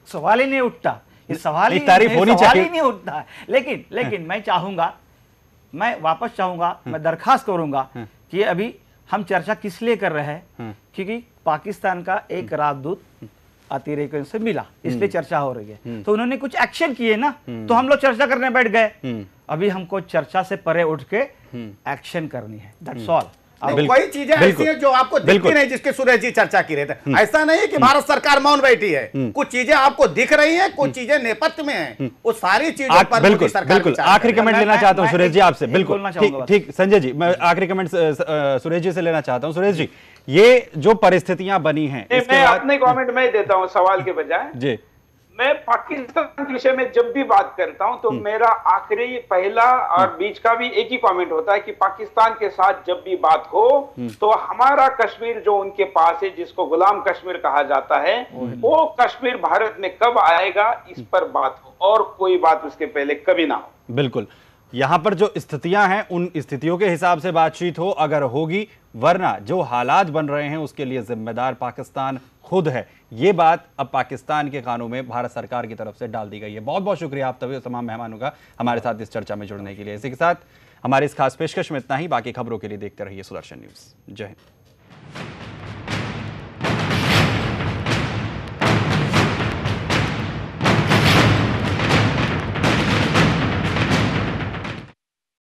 सवाल ही नहीं उठता। ये सवाल ही नहीं, तारीफ़ होनी सवाल चाहिए। ही नहीं उठता। लेकिन लेकिन मैं चाहूँगा मैं वापस चाहूँगा मैं दरखास्त करूँगा कि अभी हम चर्चा किस लिए कर रहे हैं? क्योंकि पाकिस्तान का एक राजदूत अतिरेकियों से मिला इसलिए चर्चा हो रही है। तो उन्होंने कुछ एक्शन किए ना तो हम लोग चर्चा करने बैठ गए। अभी हमको चर्चा से परे उठ के एक्शन करनी है दैट्स ऑल कोई चीज़ें ऐसी हैं जो आपको दिखती बिल्कुल। नहीं जिसके सुरेश जी चर्चा की रहे थे। ऐसा नहीं है कि भारत सरकार मौन बैठी है। कुछ चीज़ें आपको दिख रही हैं कुछ चीज़ें नेपथ्य में हैं। वो सारी चीज़ों पर बिल्कुल बिल्कुल। आखिरी कमेंट लेना चाहता हूँ सुरेश जी आपसे। बिल्कुल। ठीक संजय जी मैं आखिरी कमेंट सुरेश जी से लेना चाहता हूँ। सुरेश जी ये जो परिस्थितियाँ बनी हैं मैं अपने कमेंट में देता हूँ सवाल के बजाय। जी। मैं पाकिस्तान के विषय में जब भी बात करता हूँ तो मेरा आखिरी पहला और बीच का भी एक ही कमेंट होता है कि पाकिस्तान के साथ जब भी बात हो तो हमारा कश्मीर जो उनके पास है जिसको गुलाम कश्मीर कहा जाता है वो कश्मीर भारत में कब आएगा इस पर बात हो और कोई बात उसके पहले कभी ना हो। बिल्कुल। यहाँ पर जो स्थितियाँ हैं उन स्थितियों के हिसाब से बातचीत हो अगर होगी वरना जो हालात बन रहे हैं उसके लिए जिम्मेदार पाकिस्तान खुद है। ये बात अब पाकिस्तान के कानों में भारत सरकार की तरफ़ से डाल दी गई है। बहुत बहुत शुक्रिया आप तभी तमाम मेहमानों का हमारे साथ इस चर्चा में जुड़ने के लिए। इसी के साथ हमारी इस खास पेशकश में इतना ही, बाकी खबरों के लिए देखते रहिए सुदर्शन न्यूज़। जय हिंद।